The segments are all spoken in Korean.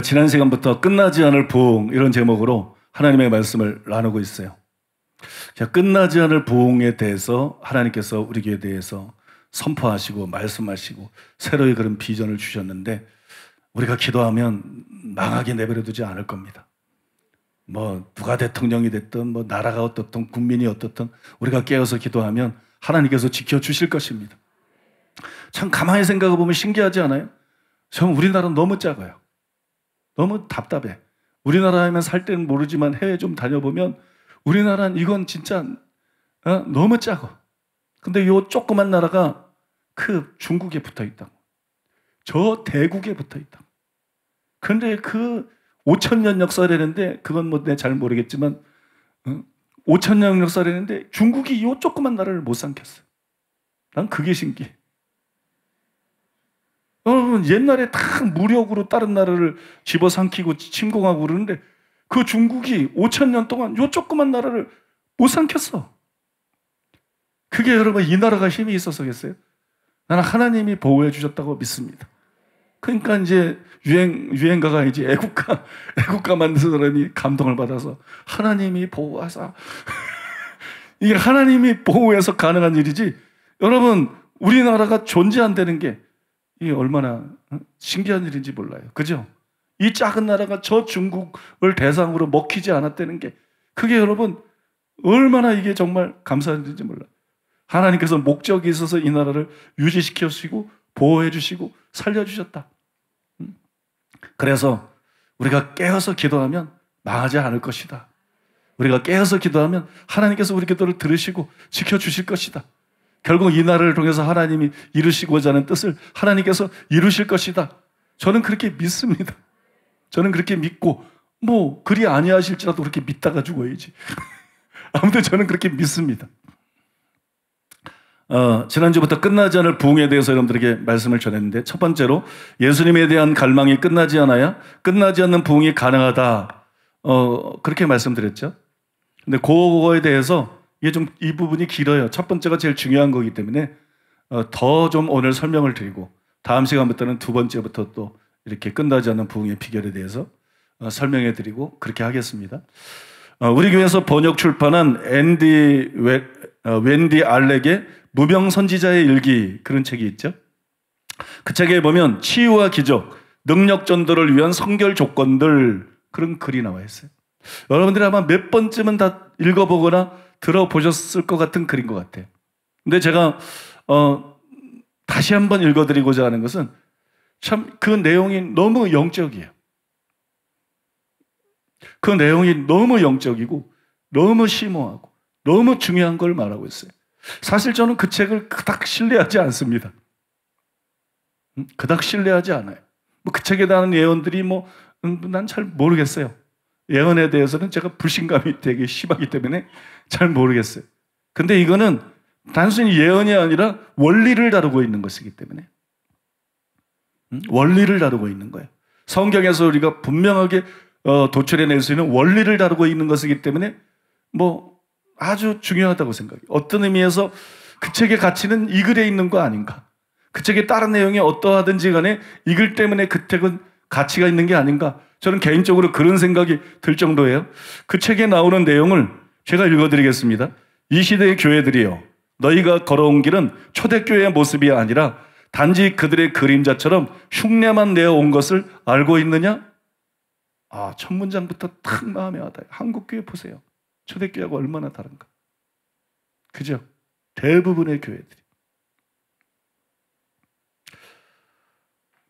우리가 지난 시간부터 끝나지 않을 부흥 이런 제목으로 하나님의 말씀을 나누고 있어요. 자, 끝나지 않을 부흥에 대해서 하나님께서 우리 교회에 대해서 선포하시고 말씀하시고 새로이 그런 비전을 주셨는데 우리가 기도하면 망하게 내버려 두지 않을 겁니다. 뭐 누가 대통령이 됐든 뭐 나라가 어떻든 국민이 어떻든 우리가 깨어서 기도하면 하나님께서 지켜 주실 것입니다. 참 가만히 생각해 보면 신기하지 않아요? 전 우리나라 너무 작아요. 너무 답답해. 우리나라에만 살 때는 모르지만 해외 좀 다녀보면 우리나라는 이건 진짜 어? 너무 작아. 근데 요 조그만 나라가 그 중국에 붙어 있다. 저 대국에 붙어 있다. 근데 그 5천 년 역사라는데 그건 뭐 내 잘 모르겠지만 어? 5천 년 역사라는데 중국이 요 조그만 나라를 못 삼켰어. 난 그게 신기해. 여러분 옛날에 다 무력으로 다른 나라를 집어삼키고 침공하고 그러는데 그 중국이 5천 년 동안 요 조그만 나라를 못 삼켰어. 그게 여러분 이 나라가 힘이 있어서겠어요? 나는 하나님이 보호해 주셨다고 믿습니다. 그러니까 이제 유행 유행가가 이제 애국가 애국가 만든 사람이 감동을 받아서 하나님이 보호하사 이게 하나님이 보호해서 가능한 일이지. 여러분 우리나라가 존재 안 되는 게 이게 얼마나 어? 신기한 일인지 몰라요. 그죠? 이 작은 나라가 저 중국을 대상으로 먹히지 않았다는 게 그게 여러분 얼마나 이게 정말 감사한 일인지 몰라요. 하나님께서 목적이 있어서 이 나라를 유지시켜 주시고 보호해 주시고 살려 주셨다. 음? 그래서 우리가 깨어서 기도하면 망하지 않을 것이다. 우리가 깨어서 기도하면 하나님께서 우리 기도를 들으시고 지켜 주실 것이다. 결국 이 나라를 통해서 하나님이 이루시고자 하는 뜻을 하나님께서 이루실 것이다. 저는 그렇게 믿습니다. 저는 그렇게 믿고 뭐 그리 아니하실지라도 그렇게 믿다가 죽어야지. 아무튼 저는 그렇게 믿습니다. 어, 지난주부터 끝나지 않을 부흥에 대해서 여러분들에게 말씀을 전했는데 첫 번째로 예수님에 대한 갈망이 끝나지 않아야 끝나지 않는 부흥이 가능하다. 어, 그렇게 말씀드렸죠. 근데 그거에 대해서 이게 좀 이 부분이 길어요. 첫 번째가 제일 중요한 거기 때문에 어, 더좀 오늘 설명을 드리고 다음 시간부터는 두 번째부터 또 이렇게 끝나지 않는 부흥의 비결에 대해서 어, 설명해 드리고 그렇게 하겠습니다. 어, 우리 교회에서 번역 출판한 앤디 웨, 웬디 알렉의 무병 선지자의 일기 그런 책이 있죠. 그 책에 보면 치유와 기적, 능력 전도를 위한 성결 조건들 그런 글이 나와 있어요. 여러분들이 아마 몇 번쯤은 다 읽어보거나 들어보셨을 것 같은 글인 것 같아요. 근데 제가 어, 다시 한번 읽어드리고자 하는 것은 참 그 내용이 너무 영적이에요. 그 내용이 너무 영적이고 너무 심오하고 너무 중요한 걸 말하고 있어요. 사실 저는 그 책을 그닥 신뢰하지 않습니다. 음, 그닥 신뢰하지 않아요. 뭐 그 책에 대한 예언들이 뭐, 음, 난잘 모르겠어요. 예언에 대해서는 제가 불신감이 되게 심하기 때문에 잘 모르겠어요. 근데 이거는 단순히 예언이 아니라 원리를 다루고 있는 것이기 때문에 음? 원리를 다루고 있는 거예요. 성경에서 우리가 분명하게 어, 도출해낼 수 있는 원리를 다루고 있는 것이기 때문에 뭐 아주 중요하다고 생각해요. 어떤 의미에서 그 책의 가치는 이 글에 있는 거 아닌가? 그 책의 다른 내용이 어떠하든지 간에 이 글 때문에 그 책은 가치가 있는 게 아닌가? 저는 개인적으로 그런 생각이 들 정도예요. 그 책에 나오는 내용을 제가 읽어드리겠습니다. 이 시대의 교회들이요. 너희가 걸어온 길은 초대교회의 모습이 아니라 단지 그들의 그림자처럼 흉내만 내어온 것을 알고 있느냐? 아, 첫 문장부터 탁 마음에 와닿아요. 한국교회 보세요. 초대교회가 얼마나 다른가. 그죠? 대부분의 교회들이.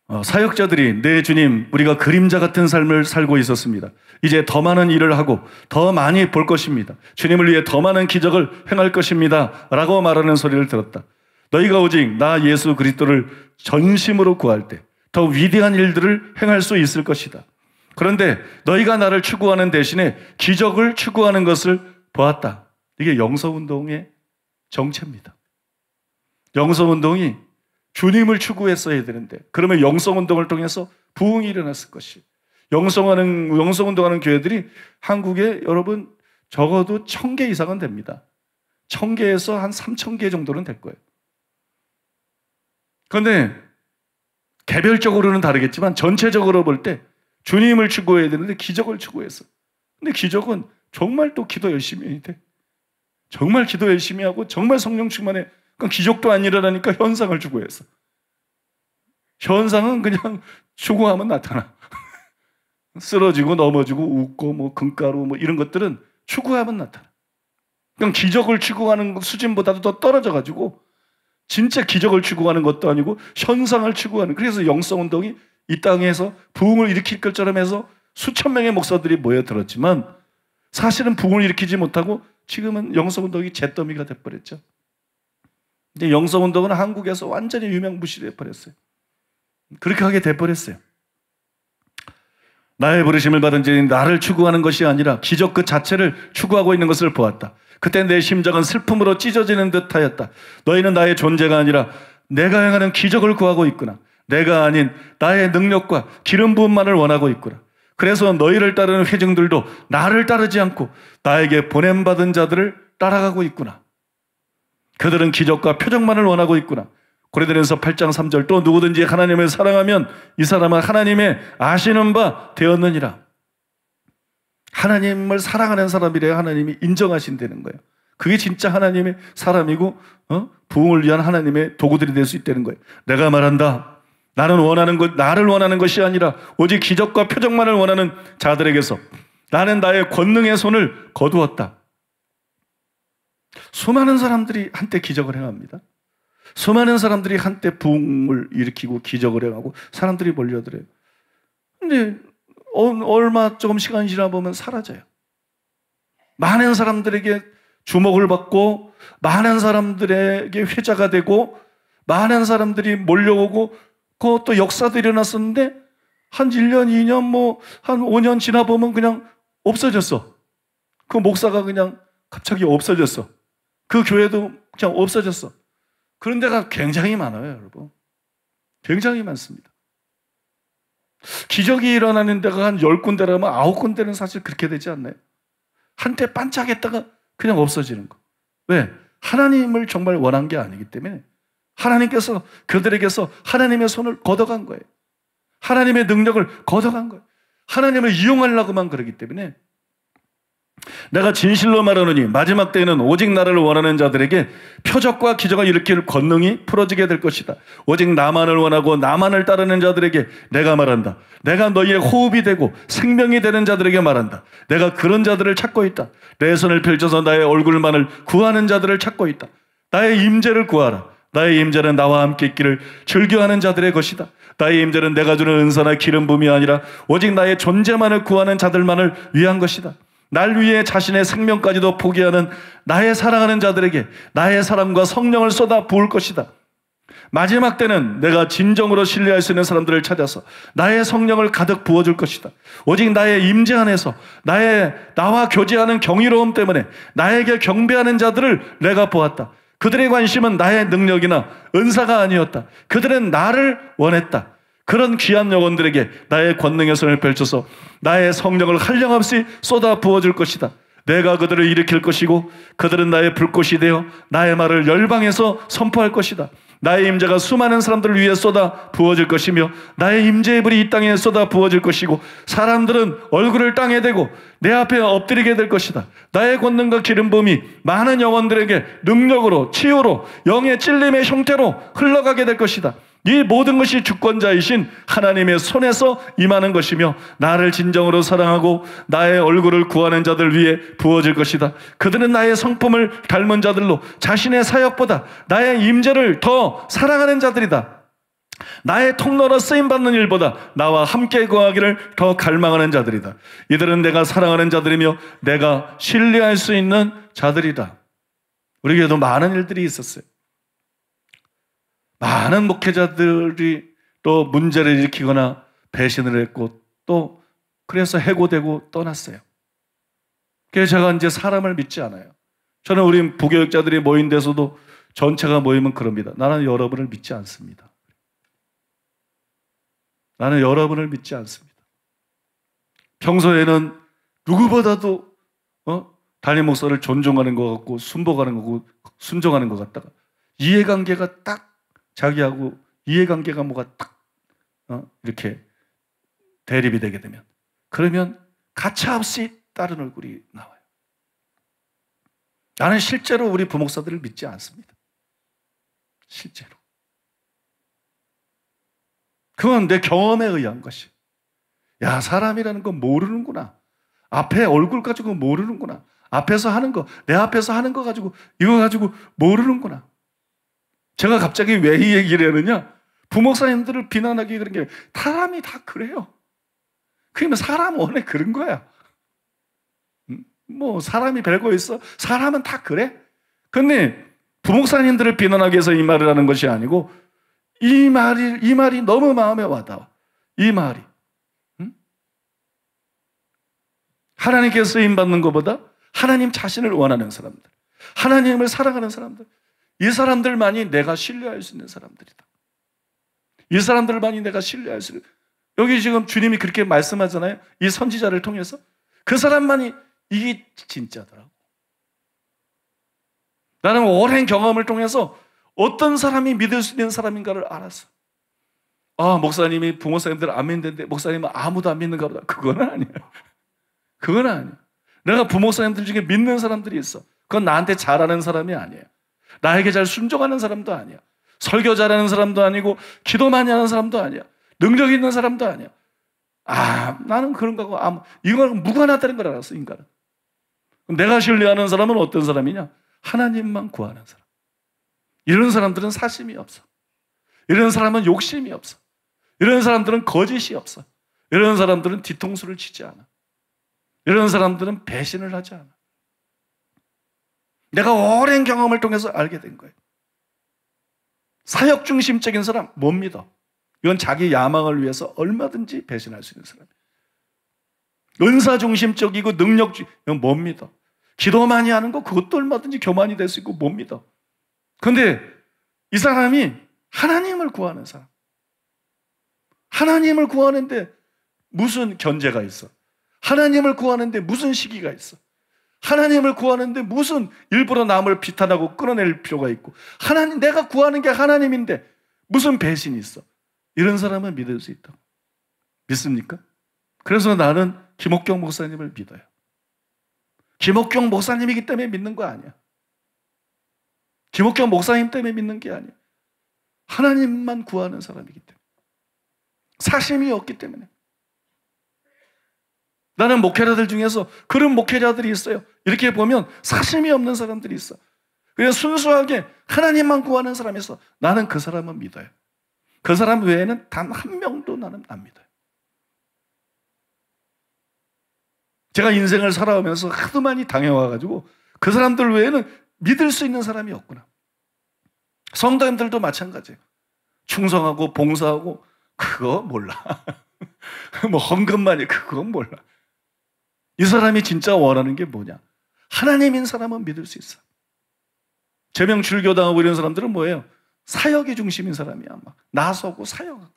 어, 사역자들이 내 주님 우리가 그림자 같은 삶을 살고 있었습니다. 이제 더 많은 일을 하고 더 많이 볼 것입니다. 주님을 위해 더 많은 기적을 행할 것입니다. 라고 말하는 소리를 들었다. 너희가 오직 나 예수 그리스도를 전심으로 구할 때 더 위대한 일들을 행할 수 있을 것이다. 그런데 너희가 나를 추구하는 대신에 기적을 추구하는 것을 보았다. 이게 영서 운동의 정체입니다. 영서 운동이 주님을 추구했어야 되는데 그러면 영성 운동을 통해서 부흥이 일어났을 것이. 영성하는 영성 운동하는 교회들이 한국에 여러분 적어도 천 개 이상은 됩니다. 천 개에서 한 삼천 개 정도는 될 거예요. 그런데 개별적으로는 다르겠지만 전체적으로 볼 때 주님을 추구해야 되는데 기적을 추구했어. 근데 기적은 정말 또 기도 열심히 해야 돼. 정말 기도 열심히 하고 정말 성령 충만해. 그러니까 기적도 안 일어나니까 현상을 추구했어. 현상은 그냥 추구하면 나타나. 쓰러지고 넘어지고 웃고 뭐 금가루 뭐 이런 것들은 추구하면 나타나. 그냥 기적을 추구하는 수준보다도 더 떨어져 가지고 진짜 기적을 추구하는 것도 아니고 현상을 추구하는 그래서 영성 운동이 이 땅에서 부흥을 일으킬 것처럼 해서 수천 명의 목사들이 모여들었지만 사실은 부흥을 일으키지 못하고 지금은 영성 운동이 잿더미가 돼 버렸죠. 근데 영성 운동은 한국에서 완전히 유명무실해 버렸어요. 그렇게 하게 돼 버렸어요. 나의 부르심을 받은 자는 나를 추구하는 것이 아니라 기적 그 자체를 추구하고 있는 것을 보았다. 그때 내 심장은 슬픔으로 찢어지는 듯 하였다. 너희는 나의 존재가 아니라 내가 행하는 기적을 구하고 있구나. 내가 아닌 나의 능력과 기름 부음만을 원하고 있구나. 그래서 너희를 따르는 회중들도 나를 따르지 않고 나에게 보냄받은 자들을 따라가고 있구나. 그들은 기적과 표적만을 원하고 있구나. 고린도전서 8장 3절 또 누구든지 하나님을 사랑하면 이 사람은 하나님의 아시는 바 되었느니라. 하나님을 사랑하는 사람이래 하나님이 인정하신다는 거예요. 그게 진짜 하나님의 사람이고 어? 부흥을 위한 하나님의 도구들이 될 수 있다는 거예요. 내가 말한다. 나는 원하는 것, 나를 원하는 것이 아니라 오직 기적과 표적만을 원하는 자들에게서 나는 나의 권능의 손을 거두었다. 수많은 사람들이 한때 기적을 행합니다. 수많은 사람들이 한때 부흥을 일으키고 기적을 행하고 사람들이 몰려들어요. 근데 얼마 조금 시간이 지나 보면 사라져요. 많은 사람들에게 주목을 받고 많은 사람들에게 회자가 되고 많은 사람들이 몰려오고 그것도 역사도 일어났었는데 한 1년, 2년, 뭐 한 5년 지나 보면 그냥 없어졌어. 그 목사가 그냥 갑자기 없어졌어. 그 교회도 그냥 없어졌어. 그런 데가 굉장히 많아요, 여러분. 굉장히 많습니다. 기적이 일어나는 데가 한 10군데라면 9군데는 사실 그렇게 되지 않나요? 한때 반짝했다가 그냥 없어지는 거. 왜? 하나님을 정말 원한 게 아니기 때문에 하나님께서 그들에게서 하나님의 손을 걷어간 거예요. 하나님의 능력을 걷어간 거예요. 하나님을 이용하려고만 그러기 때문에 내가 진실로 말하노니 마지막 때에는 오직 나를 원하는 자들에게 표적과 기적을 일으킬 권능이 풀어지게 될 것이다. 오직 나만을 원하고 나만을 따르는 자들에게 내가 말한다. 내가 너희의 호흡이 되고 생명이 되는 자들에게 말한다. 내가 그런 자들을 찾고 있다. 내 손을 펼쳐서 나의 얼굴만을 구하는 자들을 찾고 있다. 나의 임재를 구하라. 나의 임재는 나와 함께 있기를 즐겨하는 자들의 것이다. 나의 임재는 내가 주는 은사나 기름 붐이 아니라 오직 나의 존재만을 구하는 자들만을 위한 것이다. 날 위해 자신의 생명까지도 포기하는 나의 사랑하는 자들에게 나의 사랑과 성령을 쏟아 부을 것이다. 마지막 때는 내가 진정으로 신뢰할 수 있는 사람들을 찾아서 나의 성령을 가득 부어줄 것이다. 오직 나의 임재 안에서 나의 나와 교제하는 경이로움 때문에 나에게 경배하는 자들을 내가 보았다. 그들의 관심은 나의 능력이나 은사가 아니었다. 그들은 나를 원했다. 그런 귀한 영혼들에게 나의 권능의 손을 펼쳐서 나의 성령을 한량없이 쏟아 부어줄 것이다. 내가 그들을 일으킬 것이고 그들은 나의 불꽃이 되어 나의 말을 열방에서 선포할 것이다. 나의 임재가 수많은 사람들을 위해 쏟아 부어질 것이며 나의 임재의 불이 이 땅에 쏟아 부어질 것이고 사람들은 얼굴을 땅에 대고 내 앞에 엎드리게 될 것이다. 나의 권능과 기름 부음이 많은 영혼들에게 능력으로 치유로 영의 찔림의 형태로 흘러가게 될 것이다. 이 모든 것이 주권자이신 하나님의 손에서 임하는 것이며 나를 진정으로 사랑하고 나의 얼굴을 구하는 자들 위해 부어질 것이다. 그들은 나의 성품을 닮은 자들로 자신의 사역보다 나의 임재를 더 사랑하는 자들이다. 나의 통로로 쓰임 받는 일보다 나와 함께 거하기를 더 갈망하는 자들이다. 이들은 내가 사랑하는 자들이며 내가 신뢰할 수 있는 자들이다. 우리에게도 많은 일들이 있었어요. 많은 목회자들이 또 문제를 일으키거나 배신을 했고 또 그래서 해고되고 떠났어요. 그래서 제가 이제 사람을 믿지 않아요. 저는 우리 부교육자들이 모인 데서도 전체가 모이면 그럽니다. 나는 여러분을 믿지 않습니다. 나는 여러분을 믿지 않습니다. 평소에는 누구보다도 어? 담임 목사를 존중하는 것 같고 순복하는 거고 순종하는 것 같다가 이해관계가 딱 자기하고 이해관계가 뭐가 딱 어? 이렇게 대립이 되게 되면 그러면 가차없이 다른 얼굴이 나와요. 나는 실제로 우리 부목사들을 믿지 않습니다. 실제로. 그건 내 경험에 의한 것이. 야, 사람이라는 건 모르는구나. 앞에 얼굴 가지고 모르는구나. 앞에서 하는 거, 내 앞에서 하는 거 가지고, 이거 가지고 모르는구나. 제가 갑자기 왜 이 얘기를 하느냐? 부목사님들을 비난하기 그런 게, 사람이 다 그래요. 그러면 사람 원래 그런 거야. 음, 뭐, 사람이 별거 있어? 사람은 다 그래. 근데, 부목사님들을 비난하기 위해서 이 말을 하는 것이 아니고, 이 말이, 이 말이 너무 마음에 와닿아. 이 말이. 하나님께서 쓰임 받는 것보다 하나님 자신을 원하는 사람들, 하나님을 사랑하는 사람들, 이 사람들만이 내가 신뢰할 수 있는 사람들이다. 이 사람들만이 내가 신뢰할 수 있는. 여기 지금 주님이 그렇게 말씀하잖아요. 이 선지자를 통해서. 그 사람만이 이게 진짜더라고. 나는 오랜 경험을 통해서 어떤 사람이 믿을 수 있는 사람인가를 알았어. 아, 목사님이 부모사님들 안 믿는데 목사님은 아무도 안 믿는가 보다. 그건 아니에요. 그건 아니에요. 내가 부모사님들 중에 믿는 사람들이 있어. 그건 나한테 잘하는 사람이 아니에요. 나에게 잘 순종하는 사람도 아니야. 설교 잘하는 사람도 아니고 기도 많이 하는 사람도 아니야. 능력 있는 사람도 아니야. 아, 나는 그런 거고 아, 이거는 무관하다는 걸 알았어, 인간은. 내가 신뢰하는 사람은 어떤 사람이냐? 하나님만 구하는 사람. 이런 사람들은 사심이 없어. 이런 사람은 욕심이 없어. 이런 사람들은 거짓이 없어. 이런 사람들은 뒤통수를 치지 않아. 이런 사람들은 배신을 하지 않아. 내가 오랜 경험을 통해서 알게 된 거예요. 사역 중심적인 사람 못 믿어. 이건 자기 야망을 위해서 얼마든지 배신할 수 있는 사람이에요. 은사 중심적이고 능력 중 이건 못 믿어. 기도 많이 하는 거 그것도 얼마든지 교만이 될 수 있고 못 믿어. 근데 이 사람이 하나님을 구하는 사람. 하나님을 구하는데 무슨 견제가 있어? 하나님을 구하는데 무슨 시기가 있어? 하나님을 구하는데 무슨 일부러 남을 비탄하고 끌어낼 필요가 있고 하나님 내가 구하는 게 하나님인데 무슨 배신이 있어? 이런 사람은 믿을 수 있다. 믿습니까? 그래서 나는 김옥경 목사님을 믿어요. 김옥경 목사님이기 때문에 믿는 거 아니야. 김옥경 목사님 때문에 믿는 게 아니야. 하나님만 구하는 사람이기 때문에. 사심이 없기 때문에. 나는 목회자들 중에서 그런 목회자들이 있어요. 이렇게 보면 사심이 없는 사람들이 있어. 그냥 순수하게 하나님만 구하는 있어. 나는 그 사람은 믿어요. 그 사람 외에는 단 한 명도 나는 안 믿어요. 제가 인생을 살아오면서 하도 많이 당해와가지고 그 사람들 외에는 믿을 수 있는 사람이 없구나. 성도님들도 마찬가지예요. 충성하고 봉사하고 그거 몰라. 뭐 헌금만이 그거 몰라. 이 사람이 진짜 원하는 게 뭐냐? 하나님인 사람은 믿을 수 있어. 제명 출교당하고 이런 사람들은 뭐예요? 사역이 중심인 사람이야. 막 나서고 사역하고.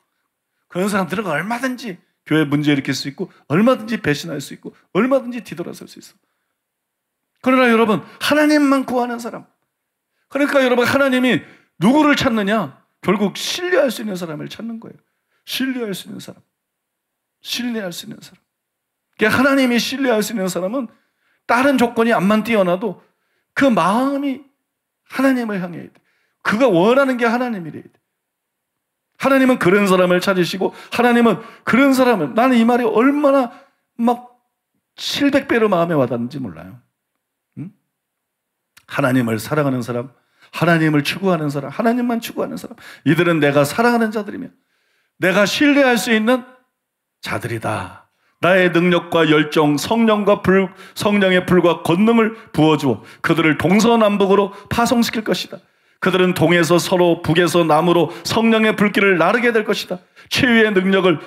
그런 사람들은 얼마든지 교회 문제 일으킬 수 있고 얼마든지 배신할 수 있고 얼마든지 뒤돌아설 수 있어. 그러나 여러분 하나님만 구하는 사람. 그러니까 여러분 하나님이 누구를 찾느냐? 결국 신뢰할 수 있는 사람을 찾는 거예요. 신뢰할 수 있는 사람. 신뢰할 수 있는 사람. 그러니까 하나님이 신뢰할 수 있는 사람은 다른 조건이 안만 뛰어나도 그 마음이 하나님을 향해 돼. 그가 원하는 게 하나님이래. 하나님은 그런 사람을 찾으시고 하나님은 그런 사람을 나는 이 말이 얼마나 막 700배로 마음에 와닿는지 몰라요. 응? 하나님을 사랑하는 사람, 하나님을 추구하는 사람, 하나님만 추구하는 사람. 이들은 내가 사랑하는 자들이며 내가 신뢰할 수 있는 자들이다. 나의 능력과 열정, 성령과 불, 성령의 불과 권능을 부어주어 그들을 동서남북으로 파송시킬 것이다. 그들은 동에서 서로 북에서 남으로 성령의 불길을 나르게 될 것이다. 최후의 능력을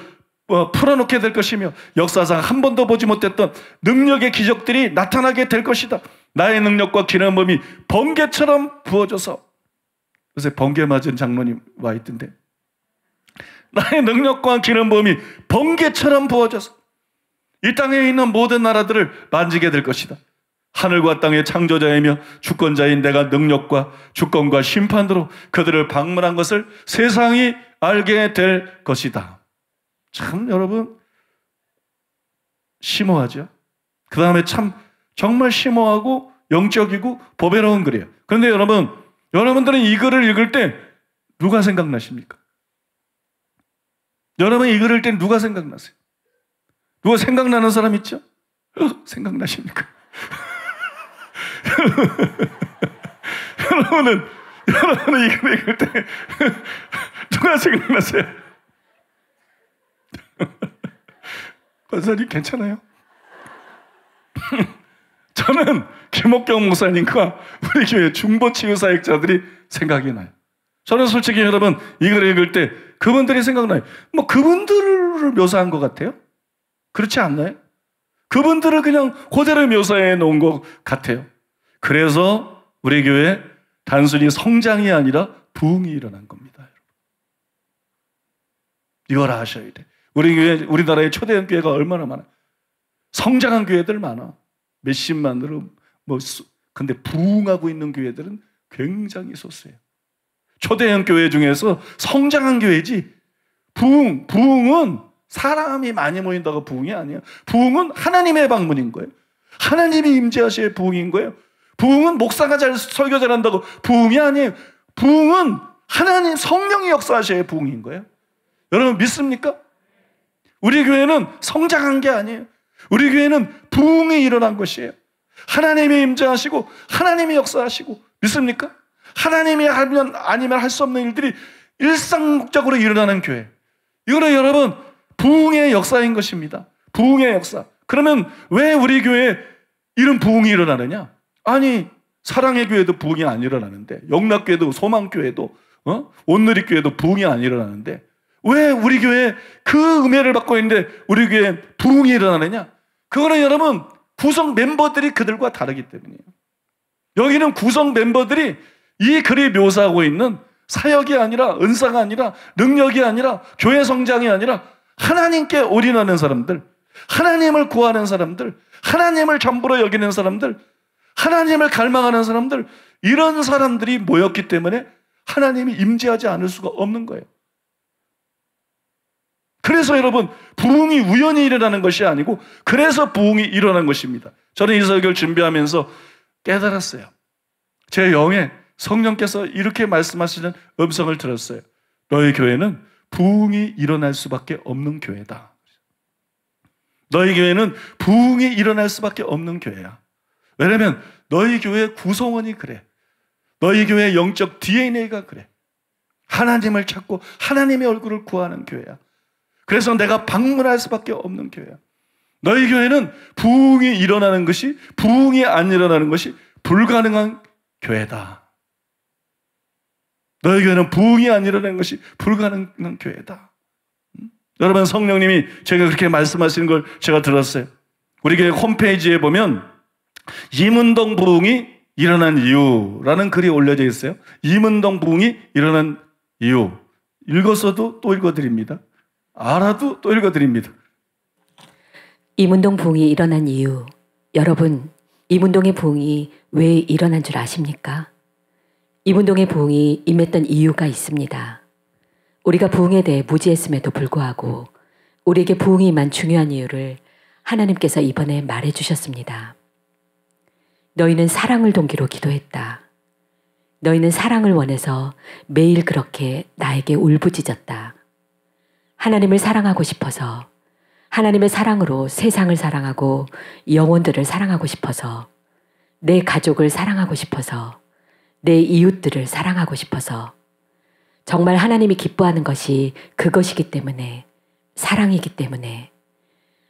어, 풀어놓게 될 것이며 역사상 한 번도 보지 못했던 능력의 기적들이 나타나게 될 것이다. 나의 능력과 기념범이 번개처럼 부어져서 요새 번개 맞은 장로님 와 있던데 나의 능력과 기념범이 번개처럼 부어져서 이 땅에 있는 모든 나라들을 만지게 될 것이다. 하늘과 땅의 창조자이며 주권자인 내가 능력과 주권과 심판으로 그들을 방문한 것을 세상이 알게 될 것이다. 참 여러분 심오하죠. 그 다음에 참 정말 심오하고 영적이고 보배로운 글이에요. 그런데 여러분, 여러분들은 이 글을 읽을 때 누가 생각나십니까? 여러분 이 글을 때 누가 생각나세요? 누가 생각나는 사람 있죠? 어, 생각나십니까? 여러분은 여러분은 이 글을 읽을 때 누가 생각나세요? 권사님 괜찮아요? 저는 김옥경 목사님과 우리 교회 중보치유사역자들이 생각이 나요. 저는 솔직히 여러분 이 글을 읽을 때 그분들이 생각나요. 뭐 그분들을 묘사한 것 같아요? 그렇지 않나요? 그분들을 그냥 그대로 묘사해 놓은 것 같아요. 그래서 우리 교회 단순히 성장이 아니라 부흥이 일어난 겁니다. 이걸 아셔야 돼. 우리 교회, 우리나라의 초대형 교회가 얼마나 많아. 성장한 교회들 많아. 몇십만으로, 뭐, 근데 부흥하고 있는 교회들은 굉장히 소수예요. 초대형 교회 중에서 성장한 교회지, 부흥, 부흥은 사람이 많이 모인다고 부흥이 아니에요. 부흥은 하나님의 방문인 거예요. 하나님이 임재하셔야 부흥인 거예요. 부흥은 목사가 잘 설교 잘한다고 부흥이 아니에요. 부흥은 하나님 성령이 역사하셔야 부흥인 거예요. 여러분 믿습니까? 우리 교회는 성장한 게 아니에요. 우리 교회는 부흥이 일어난 것이에요. 하나님이 임재하시고 하나님이 역사하시고 믿습니까? 하나님이 하면 아니면 할 수 없는 일들이 일상적으로 일어나는 교회. 이거는 여러분 부흥의 역사인 것입니다. 부흥의 역사. 그러면 왜 우리 교회에 이런 부흥이 일어나느냐? 아니 사랑의 교회도 부흥이 안 일어나는데 영락교회도 소망교회도 어? 온누리교회도 부흥이 안 일어나는데 왜 우리 교회 그 음해를 받고 있는데 우리 교회 부흥이 일어나느냐? 그거는 여러분 구성 멤버들이 그들과 다르기 때문이에요. 여기는 구성 멤버들이 이 글이 묘사하고 있는 사역이 아니라 은사가 아니라 능력이 아니라 교회 성장이 아니라 하나님께 올인하는 사람들, 하나님을 구하는 사람들, 하나님을 전부로 여기는 사람들, 하나님을 갈망하는 사람들, 이런 사람들이 모였기 때문에 하나님이 임재하지 않을 수가 없는 거예요. 그래서 여러분, 부흥이 우연히 일어나는 것이 아니고, 그래서 부흥이 일어난 것입니다. 저는 이 설교를 준비하면서 깨달았어요. 제 영에 성령께서 이렇게 말씀하시는 음성을 들었어요. 너희 교회는 부흥이 일어날 수밖에 없는 교회다. 너희 교회는 부흥이 일어날 수밖에 없는 교회야. 왜냐면 너희 교회 구성원이 그래. 너희 교회 영적 DNA가 그래. 하나님을 찾고 하나님의 얼굴을 구하는 교회야. 그래서 내가 방문할 수밖에 없는 교회야. 너희 교회는 부흥이 일어나는 것이 부흥이 안 일어나는 것이 불가능한 교회다. 너희 교회는 부흥이 안 일어나는 것이 불가능한 교회다. 음? 여러분 성령님이 제가 그렇게 말씀하시는 걸 제가 들었어요. 우리 교회 홈페이지에 보면 이문동 부흥이 일어난 이유라는 글이 올려져 있어요. 이문동 부흥이 일어난 이유. 읽었어도 또 읽어드립니다. 알아도 또 읽어드립니다. 이문동 부흥이 일어난 이유. 여러분, 이문동의 부흥이 왜 일어난 줄 아십니까? 이문동의 부흥이 임했던 이유가 있습니다. 우리가 부흥에 대해 무지했음에도 불구하고 우리에게 부흥이 임한 중요한 이유를 하나님께서 이번에 말해 주셨습니다. 너희는 사랑을 동기로 기도했다. 너희는 사랑을 원해서 매일 그렇게 나에게 울부짖었다. 하나님을 사랑하고 싶어서 하나님의 사랑으로 세상을 사랑하고 영혼들을 사랑하고 싶어서 내 가족을 사랑하고 싶어서 내 이웃들을 사랑하고 싶어서 정말 하나님이 기뻐하는 것이 그것이기 때문에 사랑이기 때문에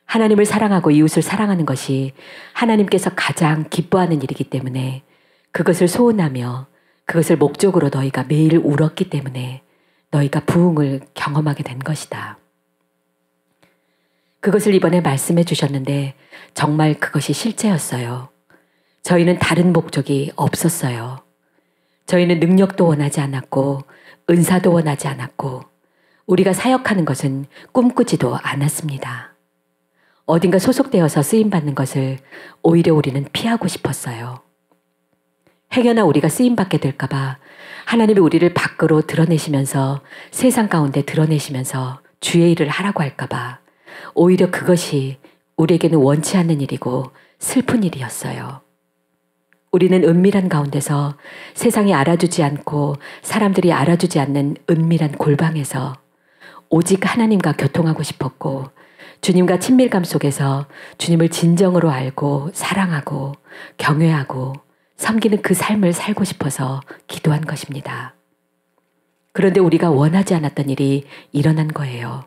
하나님을 사랑하고 이웃을 사랑하는 것이 하나님께서 가장 기뻐하는 일이기 때문에 그것을 소원하며 그것을 목적으로 너희가 매일 울었기 때문에 너희가 부흥을 경험하게 된 것이다. 그것을 이번에 말씀해 주셨는데 정말 그것이 실제였어요. 저희는 다른 목적이 없었어요. 저희는 능력도 원하지 않았고 은사도 원하지 않았고 우리가 사역하는 것은 꿈꾸지도 않았습니다. 어딘가 소속되어서 쓰임받는 것을 오히려 우리는 피하고 싶었어요. 행여나 우리가 쓰임받게 될까봐 하나님이 우리를 밖으로 드러내시면서 세상 가운데 드러내시면서 주의 일을 하라고 할까봐 오히려 그것이 우리에게는 원치 않는 일이고 슬픈 일이었어요. 우리는 은밀한 가운데서 세상이 알아주지 않고 사람들이 알아주지 않는 은밀한 골방에서 오직 하나님과 교통하고 싶었고 주님과 친밀감 속에서 주님을 진정으로 알고 사랑하고 경외하고 섬기는 그 삶을 살고 싶어서 기도한 것입니다. 그런데 우리가 원하지 않았던 일이 일어난 거예요.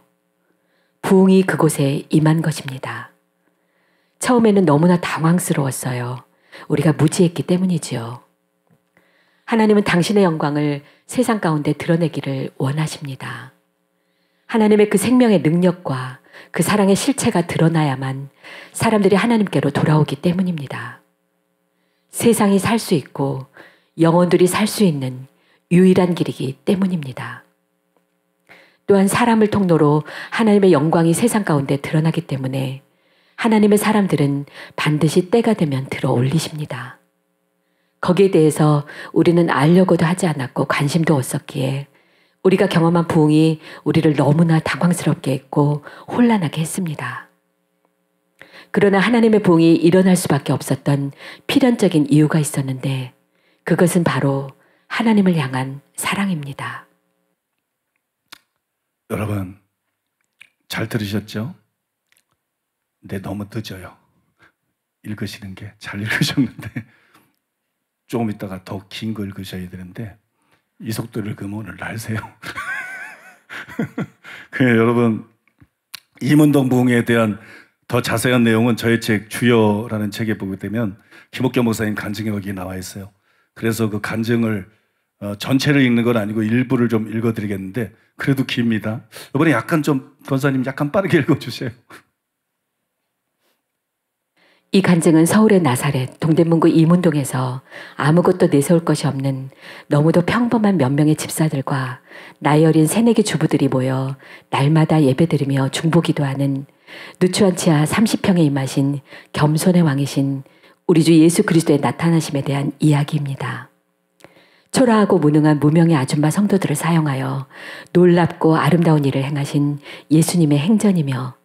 부흥이 그곳에 임한 것입니다. 처음에는 너무나 당황스러웠어요. 우리가 무지했기 때문이지요. 하나님은 당신의 영광을 세상 가운데 드러내기를 원하십니다. 하나님의 그 생명의 능력과 그 사랑의 실체가 드러나야만 사람들이 하나님께로 돌아오기 때문입니다. 세상이 살 수 있고 영혼들이 살 수 있는 유일한 길이기 때문입니다. 또한 사람을 통로로 하나님의 영광이 세상 가운데 드러나기 때문에 하나님의 사람들은 반드시 때가 되면 들어 올리십니다. 거기에 대해서 우리는 알려고도 하지 않았고 관심도 없었기에 우리가 경험한 부흥이 우리를 너무나 당황스럽게 했고 혼란하게 했습니다. 그러나 하나님의 부흥이 일어날 수밖에 없었던 필연적인 이유가 있었는데 그것은 바로 하나님을 향한 사랑입니다. 여러분 잘 들으셨죠? 근데 너무 늦어요. 읽으시는 게 잘 읽으셨는데 조금 있다가 더 긴 거 읽으셔야 되는데 이 속도를 읽으면 오늘 날세요. 그 여러분 이문동 부흥에 대한 더 자세한 내용은 저의 책 주여라는 책에 보게 되면 김옥경 목사님 간증이 거기에 나와 있어요. 그래서 그 간증을 어, 전체를 읽는 건 아니고 일부를 좀 읽어드리겠는데 그래도 깁니다. 이번에 약간 좀 권사님 약간 빠르게 읽어주세요. 이 간증은 서울의 나사렛 동대문구 이문동에서 아무것도 내세울 것이 없는 너무도 평범한 몇 명의 집사들과 나이 어린 새내기 주부들이 모여 날마다 예배드리며 중보기도 하는 누추한 치아 30평에 임하신 겸손의 왕이신 우리 주 예수 그리스도의 나타나심에 대한 이야기입니다. 초라하고 무능한 무명의 아줌마 성도들을 사용하여 놀랍고 아름다운 일을 행하신 예수님의 행전이며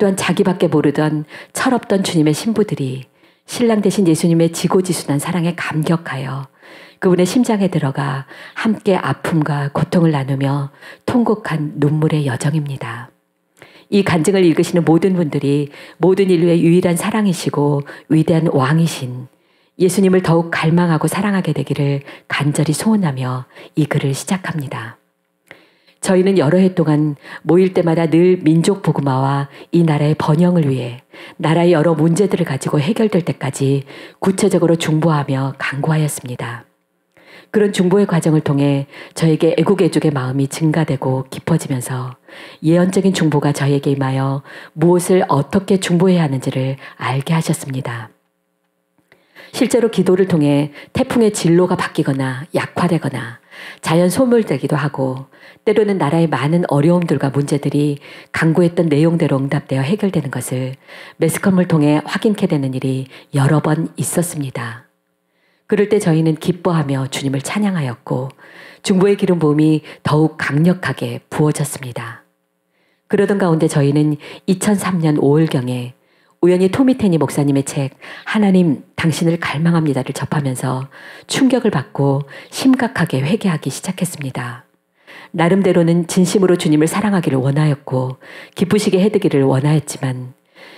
또한 자기밖에 모르던 철없던 주님의 신부들이 신랑 대신 예수님의 지고지순한 사랑에 감격하여 그분의 심장에 들어가 함께 아픔과 고통을 나누며 통곡한 눈물의 여정입니다. 이 간증을 읽으시는 모든 분들이 모든 인류의 유일한 사랑이시고 위대한 왕이신 예수님을 더욱 갈망하고 사랑하게 되기를 간절히 소원하며 이 글을 시작합니다. 저희는 여러 해 동안 모일 때마다 늘 민족 복음화와 이 나라의 번영을 위해 나라의 여러 문제들을 가지고 해결될 때까지 구체적으로 중보하며 강구하였습니다. 그런 중보의 과정을 통해 저에게 애국 애족의 마음이 증가되고 깊어지면서 예언적인 중보가 저에게 임하여 무엇을 어떻게 중보해야 하는지를 알게 하셨습니다. 실제로 기도를 통해 태풍의 진로가 바뀌거나 약화되거나 자연 소멸되기도 하고 때로는 나라의 많은 어려움들과 문제들이 강구했던 내용대로 응답되어 해결되는 것을 매스컴을 통해 확인케 되는 일이 여러 번 있었습니다. 그럴 때 저희는 기뻐하며 주님을 찬양하였고 중보의 기름 부음이 더욱 강력하게 부어졌습니다. 그러던 가운데 저희는 2003년 5월경에 우연히 토미 테니 목사님의 책 하나님 당신을 갈망합니다를 접하면서 충격을 받고 심각하게 회개하기 시작했습니다. 나름대로는 진심으로 주님을 사랑하기를 원하였고 기쁘시게 해드기를 원하였지만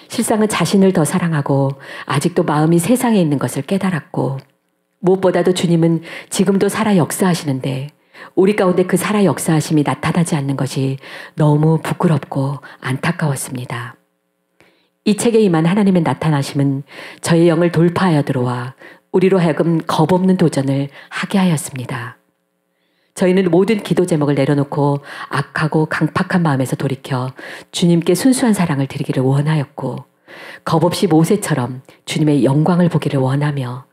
실상은 자신을 더 사랑하고 아직도 마음이 세상에 있는 것을 깨달았고 무엇보다도 주님은 지금도 살아 역사하시는데 우리 가운데 그 살아 역사하심이 나타나지 않는 것이 너무 부끄럽고 안타까웠습니다. 이 책에 임한 하나님의 나타나심은 저의 영을 돌파하여 들어와 우리로 하여금 겁없는 도전을 하게 하였습니다. 저희는 모든 기도 제목을 내려놓고 악하고 강팍한 마음에서 돌이켜 주님께 순수한 사랑을 드리기를 원하였고 겁없이 모세처럼 주님의 영광을 보기를 원하며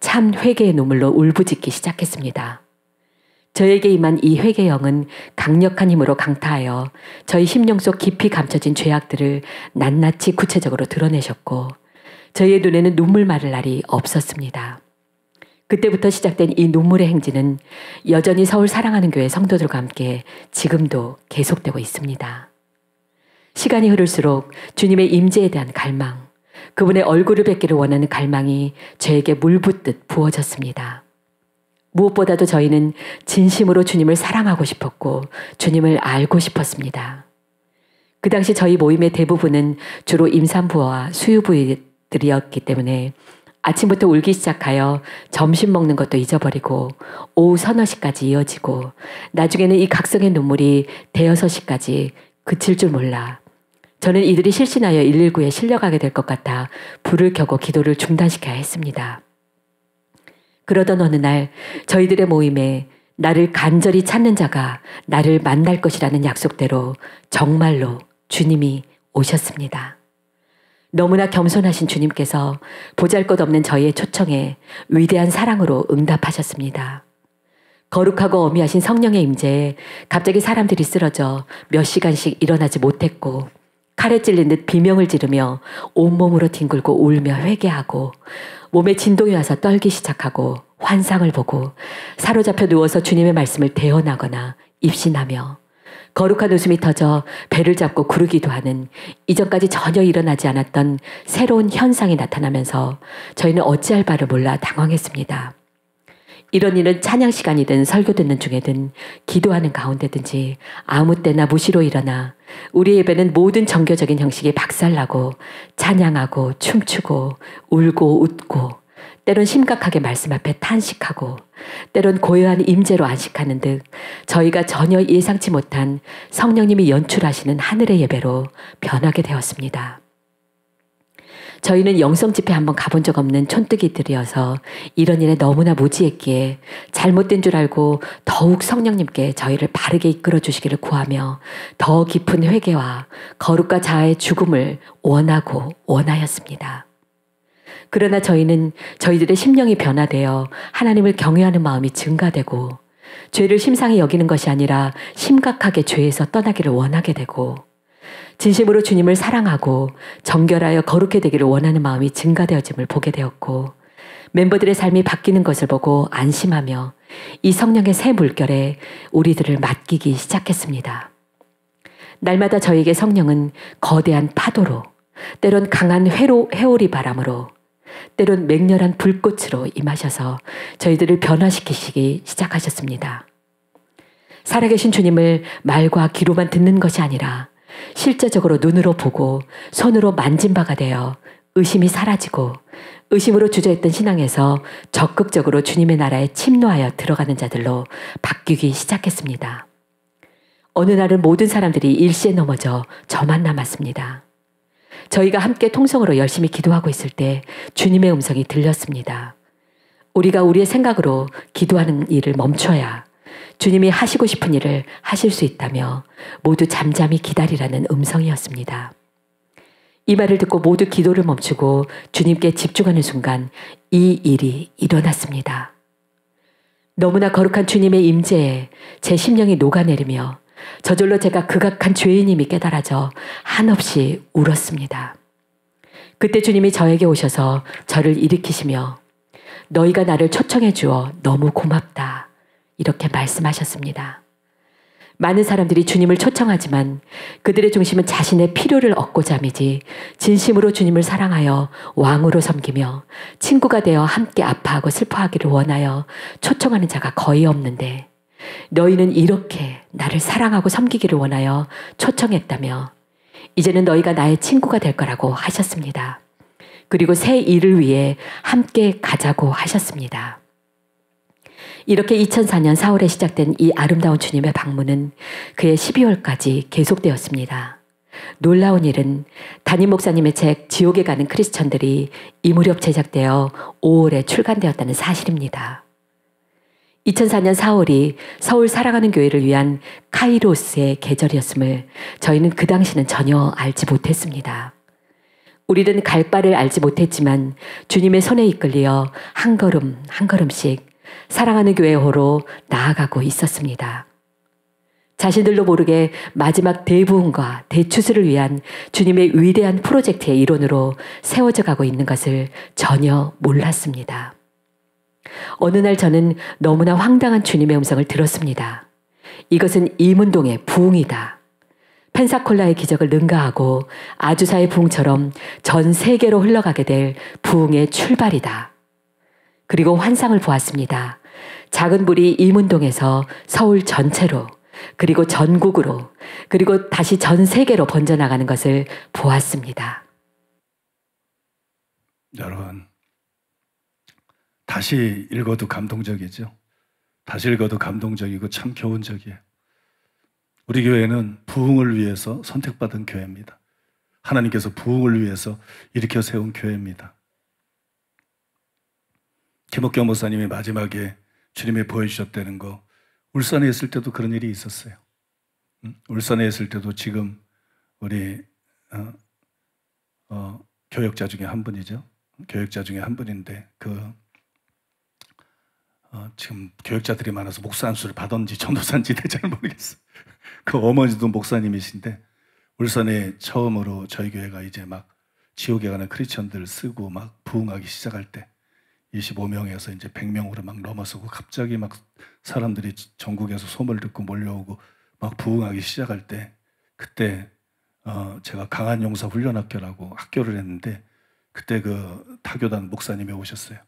참 회개의 눈물로 울부짖기 시작했습니다. 저에게 임한 이 회개 영은 강력한 힘으로 강타하여 저희 심령 속 깊이 감춰진 죄악들을 낱낱이 구체적으로 드러내셨고 저희의 눈에는 눈물 마를 날이 없었습니다. 그때부터 시작된 이 눈물의 행진은 여전히 서울 사랑하는 교회 성도들과 함께 지금도 계속되고 있습니다. 시간이 흐를수록 주님의 임재에 대한 갈망, 그분의 얼굴을 뵙기를 원하는 갈망이 저에게 물붓듯 부어졌습니다. 무엇보다도 저희는 진심으로 주님을 사랑하고 싶었고 주님을 알고 싶었습니다. 그 당시 저희 모임의 대부분은 주로 임산부와 수유부들이었기 때문에 아침부터 울기 시작하여 점심 먹는 것도 잊어버리고 오후 서너 시까지 이어지고 나중에는 이 각성의 눈물이 대여섯 시까지 그칠 줄 몰라 저는 이들이 실신하여 119에 실려가게 될 것 같아 불을 켜고 기도를 중단시켜야 했습니다. 그러던 어느 날 저희들의 모임에 나를 간절히 찾는 자가 나를 만날 것이라는 약속대로 정말로 주님이 오셨습니다. 너무나 겸손하신 주님께서 보잘 것 없는 저희의 초청에 위대한 사랑으로 응답하셨습니다. 거룩하고 어미하신 성령의 임재에 갑자기 사람들이 쓰러져 몇 시간씩 일어나지 못했고 칼에 찔린 듯 비명을 지르며 온몸으로 뒹굴고 울며 회개하고 몸에 진동이 와서 떨기 시작하고 환상을 보고 사로잡혀 누워서 주님의 말씀을 대언하거나 입신하며 거룩한 웃음이 터져 배를 잡고 구르기도 하는 이전까지 전혀 일어나지 않았던 새로운 현상이 나타나면서 저희는 어찌할 바를 몰라 당황했습니다. 이런 일은 찬양 시간이든 설교 듣는 중에든 기도하는 가운데든지 아무 때나 무시로 일어나 우리 예배는 모든 정교적인 형식이 박살나고 찬양하고 춤추고 울고 웃고 때론 심각하게 말씀 앞에 탄식하고 때론 고요한 임재로 안식하는 듯 저희가 전혀 예상치 못한 성령님이 연출하시는 하늘의 예배로 변하게 되었습니다. 저희는 영성 집회 한번 가본 적 없는 촌뜨기들이어서 이런 일에 너무나 무지했기에 잘못된 줄 알고 더욱 성령님께 저희를 바르게 이끌어 주시기를 구하며 더 깊은 회개와 거룩과 자아의 죽음을 원하고 원하였습니다. 그러나 저희는 저희들의 심령이 변화되어 하나님을 경외하는 마음이 증가되고 죄를 심상히 여기는 것이 아니라 심각하게 죄에서 떠나기를 원하게 되고 진심으로 주님을 사랑하고 정결하여 거룩해 되기를 원하는 마음이 증가되어짐을 보게 되었고 멤버들의 삶이 바뀌는 것을 보고 안심하며 이 성령의 새 물결에 우리들을 맡기기 시작했습니다. 날마다 저에게 성령은 거대한 파도로 때론 강한 회로, 회오리 바람으로 때론 맹렬한 불꽃으로 임하셔서 저희들을 변화시키시기 시작하셨습니다. 살아계신 주님을 말과 귀로만 듣는 것이 아니라 실제적으로 눈으로 보고 손으로 만진 바가 되어 의심이 사라지고 의심으로 주저했던 신앙에서 적극적으로 주님의 나라에 침노하여 들어가는 자들로 바뀌기 시작했습니다. 어느 날은 모든 사람들이 일시에 넘어져 저만 남았습니다. 저희가 함께 통성으로 열심히 기도하고 있을 때 주님의 음성이 들렸습니다. 우리가 우리의 생각으로 기도하는 일을 멈춰야 주님이 하시고 싶은 일을 하실 수 있다며 모두 잠잠히 기다리라는 음성이었습니다. 이 말을 듣고 모두 기도를 멈추고 주님께 집중하는 순간 이 일이 일어났습니다. 너무나 거룩한 주님의 임재에 제 심령이 녹아내리며 저절로 제가 극악한 죄인임이 깨달아져 한없이 울었습니다. 그때 주님이 저에게 오셔서 저를 일으키시며 너희가 나를 초청해 주어 너무 고맙다. 이렇게 말씀하셨습니다. 많은 사람들이 주님을 초청하지만 그들의 중심은 자신의 필요를 얻고자 함이지 진심으로 주님을 사랑하여 왕으로 섬기며 친구가 되어 함께 아파하고 슬퍼하기를 원하여 초청하는 자가 거의 없는데 너희는 이렇게 나를 사랑하고 섬기기를 원하여 초청했다며 이제는 너희가 나의 친구가 될 거라고 하셨습니다. 그리고 새 일을 위해 함께 가자고 하셨습니다. 이렇게 2004년 4월에 시작된 이 아름다운 주님의 방문은 그의 12월까지 계속되었습니다. 놀라운 일은 담임 목사님의 책 지옥에 가는 크리스천들이 이 무렵 제작되어 5월에 출간되었다는 사실입니다. 2004년 4월이 서울 살아가는 교회를 위한 카이로스의 계절이었음을 저희는 그 당시는 전혀 알지 못했습니다. 우리는 갈 바를 알지 못했지만 주님의 손에 이끌려 한 걸음 한 걸음씩 사랑하는 교회호로 나아가고 있었습니다. 자신들도 모르게 마지막 대부흥과 대추수를 위한 주님의 위대한 프로젝트의 일원으로 세워져 가고 있는 것을 전혀 몰랐습니다. 어느 날 저는 너무나 황당한 주님의 음성을 들었습니다. 이것은 이문동의 부흥이다. 펜사콜라의 기적을 능가하고 아주사의 부흥처럼 전 세계로 흘러가게 될 부흥의 출발이다. 그리고 환상을 보았습니다. 작은 불이 이문동에서 서울 전체로 그리고 전국으로 그리고 다시 전 세계로 번져나가는 것을 보았습니다. 여러분 다시 읽어도 감동적이죠. 다시 읽어도 감동적이고 참 교훈적이에요. 우리 교회는 부흥을 위해서 선택받은 교회입니다. 하나님께서 부흥을 위해서 일으켜 세운 교회입니다. 김옥경 목사님이 마지막에 주님이 보여주셨다는 거 울산에 있을 때도 그런 일이 있었어요. 울산에 있을 때도 지금 우리 어, 어, 교역자 중에 한 분이죠. 교역자 중에 한 분인데 그 어, 지금 교역자들이 많아서 목사 안수를 받았는지 전도사인지 잘 모르겠어요. 그 어머니도 목사님이신데 울산에 처음으로 저희 교회가 이제 막 지옥에 가는 크리스천들 쓰고 막 부흥하기 시작할 때 25명에서 이제 100명으로 막 넘어서고 갑자기 막 사람들이 전국에서 소문을 듣고 몰려오고 막 부흥하기 시작할 때 그때 어 제가 강한 용사 훈련학교라고 학교를 했는데 그때 그 타교단 목사님이 오셨어요.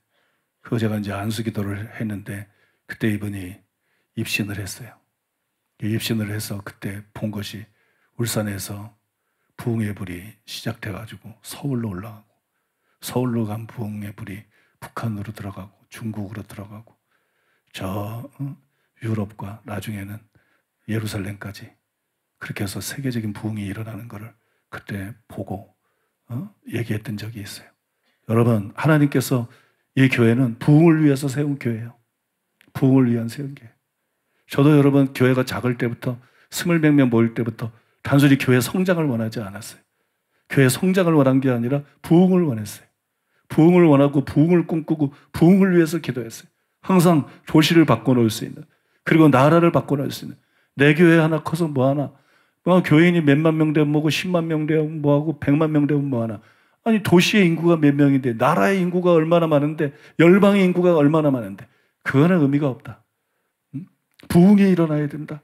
그 제가 이제 안수기도를 했는데 그때 이분이 입신을 했어요. 입신을 해서 그때 본 것이 울산에서 부흥의 불이 시작돼가지고 서울로 올라가고 서울로 간 부흥의 불이 북한으로 들어가고 중국으로 들어가고 저 어, 유럽과 나중에는 예루살렘까지 그렇게 해서 세계적인 부흥이 일어나는 것을 그때 보고 어? 얘기했던 적이 있어요. 여러분 하나님께서 이 교회는 부흥을 위해서 세운 교회예요. 부흥을 위한 세운 교회. 저도 여러분 교회가 작을 때부터 스물 백 명 모일 때부터 단순히 교회 성장을 원하지 않았어요. 교회 성장을 원한 게 아니라 부흥을 원했어요. 부흥을 원하고 부흥을 꿈꾸고 부흥을 위해서 기도했어요. 항상 도시를 바꿔놓을 수 있는 그리고 나라를 바꿔놓을 수 있는 내 교회 하나 커서 뭐하나 뭐 교인이 몇만 명 되면 뭐고 십만 명 되면 뭐하고 백만 명 되면 뭐하나 아니 도시의 인구가 몇 명인데 나라의 인구가 얼마나 많은데 열방의 인구가 얼마나 많은데 그거는 의미가 없다. 부흥이 일어나야 된다.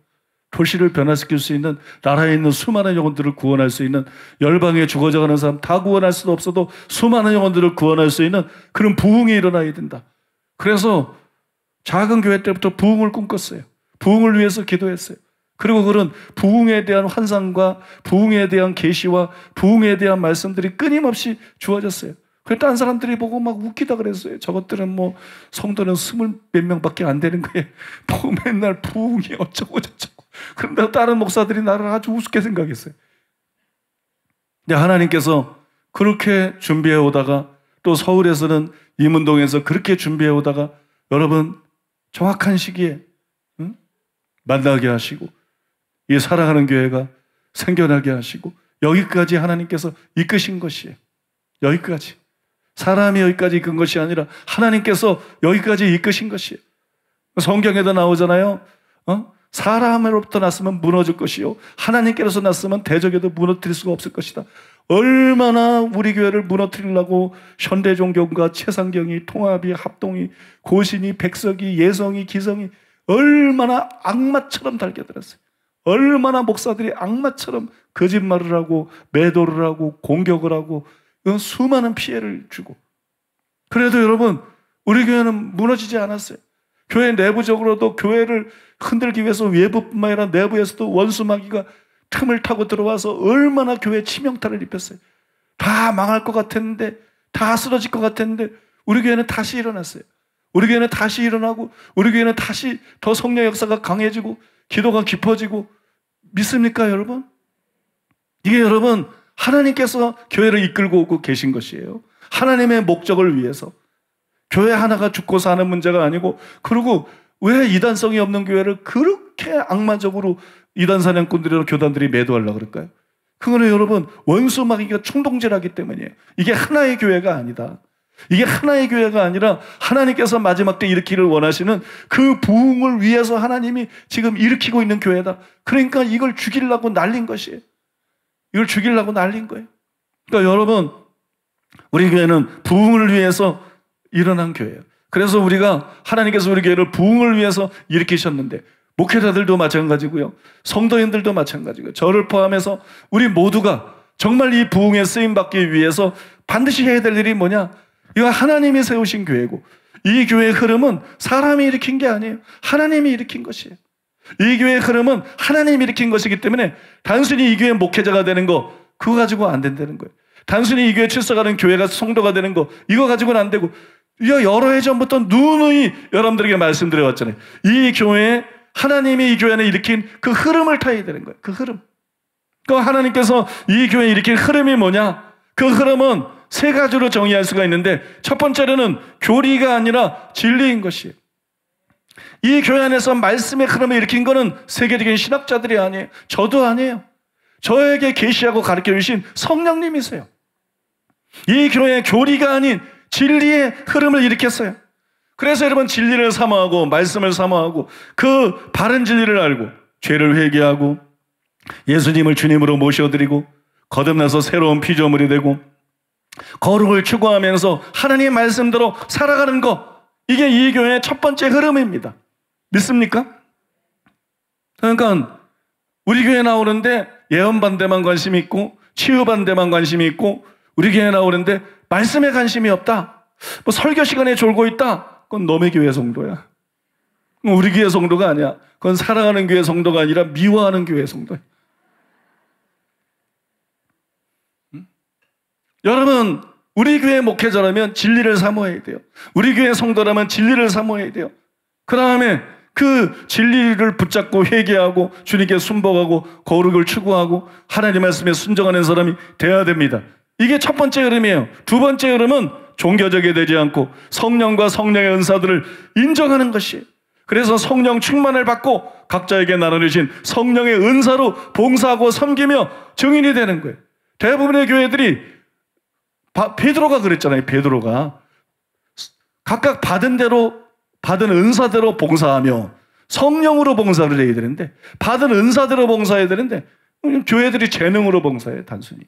도시를 변화시킬 수 있는 나라에 있는 수많은 영혼들을 구원할 수 있는 열방에 죽어져가는 사람 다 구원할 수도 없어도 수많은 영혼들을 구원할 수 있는 그런 부흥이 일어나야 된다. 그래서 작은 교회 때부터 부흥을 꿈꿨어요. 부흥을 위해서 기도했어요. 그리고 그런 부흥에 대한 환상과 부흥에 대한 계시와 부흥에 대한 말씀들이 끊임없이 주어졌어요. 딴 사람들이 보고 막 웃기다 그랬어요. 저것들은 뭐 성도는 스물 몇 명밖에 안 되는 거예요. 뭐 맨날 부흥이 어쩌고 저쩌고. 그런데 다른 목사들이 나를 아주 우습게 생각했어요. 근데 하나님께서 그렇게 준비해 오다가 또 서울에서는 이문동에서 그렇게 준비해 오다가 여러분 정확한 시기에 응? 만나게 하시고 이 사랑하는 교회가 생겨나게 하시고 여기까지 하나님께서 이끄신 것이에요. 여기까지. 사람이 여기까지 이끈 것이 아니라 하나님께서 여기까지 이끄신 것이에요. 성경에도 나오잖아요. 어? 사람으로부터 났으면 무너질 것이요. 하나님께로서 났으면 대적에도 무너뜨릴 수가 없을 것이다. 얼마나 우리 교회를 무너뜨리려고 현대 종교과 최상경이, 통합이, 합동이, 고신이, 백석이, 예성이, 기성이 얼마나 악마처럼 달겨들었어요. 얼마나 목사들이 악마처럼 거짓말을 하고 매도를 하고 공격을 하고 수많은 피해를 주고. 그래도 여러분, 우리 교회는 무너지지 않았어요. 교회 내부적으로도 교회를 흔들기 위해서 외부뿐만 아니라 내부에서도 원수마귀가 틈을 타고 들어와서 얼마나 교회 치명타를 입혔어요. 다 망할 것 같았는데, 다 쓰러질 것 같았는데, 우리 교회는 다시 일어났어요. 우리 교회는 다시 일어나고, 우리 교회는 다시 더 성령 역사가 강해지고, 기도가 깊어지고, 믿습니까, 여러분? 이게 여러분, 하나님께서 교회를 이끌고 오고 계신 것이에요. 하나님의 목적을 위해서. 교회 하나가 죽고 사는 문제가 아니고, 그리고 왜 이단성이 없는 교회를 그렇게 악마적으로 이단 사냥꾼들이나 교단들이 매도하려고 그럴까요? 그거는 여러분, 원수 마귀가 충동질하기 때문이에요. 이게 하나의 교회가 아니다. 이게 하나의 교회가 아니라 하나님께서 마지막 때 일으키를 원하시는 그 부흥을 위해서 하나님이 지금 일으키고 있는 교회다. 그러니까 이걸 죽이려고 날린 것이에요. 이걸 죽이려고 날린 거예요. 그러니까 여러분, 우리 교회는 부흥을 위해서 일어난 교회예요. 그래서 우리가 하나님께서 우리 교회를 부흥을 위해서 일으키셨는데 목회자들도 마찬가지고요. 성도인들도 마찬가지고요. 저를 포함해서 우리 모두가 정말 이 부흥에 쓰임 받기 위해서 반드시 해야 될 일이 뭐냐? 이거 하나님이 세우신 교회고 이 교회의 흐름은 사람이 일으킨 게 아니에요. 하나님이 일으킨 것이에요. 이 교회의 흐름은 하나님이 일으킨 것이기 때문에 단순히 이 교회 목회자가 되는 거 그거 가지고 안 된다는 거예요. 단순히 이 교회 출석하는 교회가 성도가 되는 거 이거 가지고는 안 되고 여러 해 전부터 누누이 여러분들에게 말씀드려왔잖아요. 이 교회에 하나님이 이 교회에 일으킨 그 흐름을 타야 되는 거예요. 그 흐름. 그 하나님께서 이 교회에 일으킨 흐름이 뭐냐? 그 흐름은 세 가지로 정의할 수가 있는데 첫 번째로는 교리가 아니라 진리인 것이에요. 이 교회 안에서 말씀의 흐름을 일으킨 것은 세계적인 신학자들이 아니에요. 저도 아니에요. 저에게 계시하고 가르쳐 주신 성령님이세요. 이 교회의 교리가 아닌 진리의 흐름을 일으켰어요. 그래서 여러분 진리를 사모하고 말씀을 사모하고 그 바른 진리를 알고 죄를 회개하고 예수님을 주님으로 모셔드리고 거듭나서 새로운 피조물이 되고 거룩을 추구하면서 하나님의 말씀대로 살아가는 것 이게 이 교회의 첫 번째 흐름입니다. 믿습니까? 그러니까 우리 교회 나오는데 예언 반대만 관심이 있고 치유 반대만 관심이 있고 우리 교회 나오는데 말씀에 관심이 없다. 뭐 설교 시간에 졸고 있다. 그건 너의 교회 성도야. 우리 교회 성도가 아니야. 그건 사랑하는 교회 성도가 아니라 미워하는 교회 성도야. 응? 여러분, 우리 교회 목회자라면 진리를 사모해야 돼요. 우리 교회 성도라면 진리를 사모해야 돼요. 그 다음에 그 진리를 붙잡고 회개하고 주님께 순복하고 거룩을 추구하고 하나님 말씀에 순정하는 사람이 돼야 됩니다. 이게 첫 번째 흐름이에요. 두 번째 흐름은 종교적이 되지 않고 성령과 성령의 은사들을 인정하는 것이에요. 그래서 성령 충만을 받고 각자에게 나눠주신 성령의 은사로 봉사하고 섬기며 증인이 되는 거예요. 대부분의 교회들이 베드로가 그랬잖아요. 베드로가 각각 받은 대로 받은 은사대로 봉사하며 성령으로 봉사를 해야 되는데 받은 은사대로 봉사해야 되는데 교회들이 재능으로 봉사해 단순히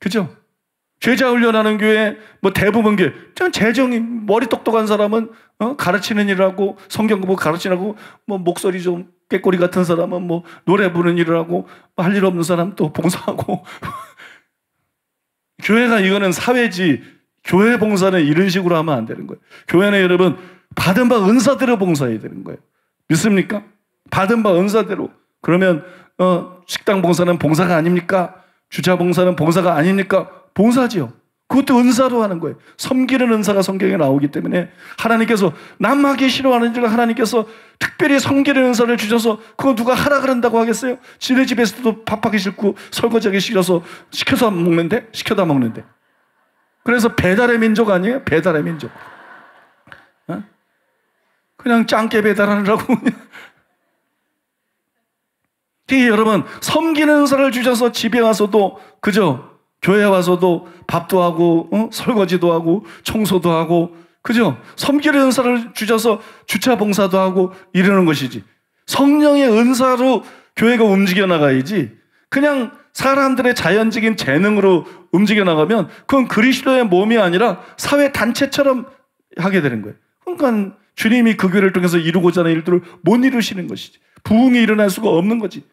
그죠? 제자 훈련하는 교회 뭐 대부분 교회 재정이 머리 똑똑한 사람은 어? 가르치는 일하고 성경 공부 가르치라고 뭐 목소리 좀 깨꼬리 같은 사람은 뭐 노래 부르는 일을 하고 뭐 할일 없는 사람 또 봉사하고 교회가 이거는 사회지 교회 봉사는 이런 식으로 하면 안 되는 거예요. 교회는 여러분 받은 바 은사대로 봉사해야 되는 거예요. 믿습니까? 받은 바 은사대로. 그러면 어, 식당 봉사는 봉사가 아닙니까? 주차 봉사는 봉사가 아닙니까? 봉사지요. 그것도 은사로 하는 거예요. 섬기는 은사가 성경에 나오기 때문에 하나님께서 남하기 싫어하는 줄 하나님께서 특별히 섬기는 은사를 주셔서 그거 누가 하라 그런다고 하겠어요? 지네 집에서도 밥하기 싫고 설거지하기 싫어서 시켜서 먹는데? 시켜다 먹는데. 그래서 배달의 민족 아니에요? 배달의 민족. 어? 그냥 짱깨 배달하느라고. 여러분, 섬기는 은사를 주셔서 집에 와서도, 그죠? 교회 와서도 밥도 하고 어? 설거지도 하고 청소도 하고 그죠? 섬기는 은사를 주셔서 주차 봉사도 하고 이러는 것이지. 성령의 은사로 교회가 움직여 나가야지. 그냥 사람들의 자연적인 재능으로 움직여 나가면 그건 그리스도의 몸이 아니라 사회 단체처럼 하게 되는 거예요. 그러니까 주님이 그 교회를 통해서 이루고자 하는 일들을 못 이루시는 것이지. 부흥이 일어날 수가 없는 거지.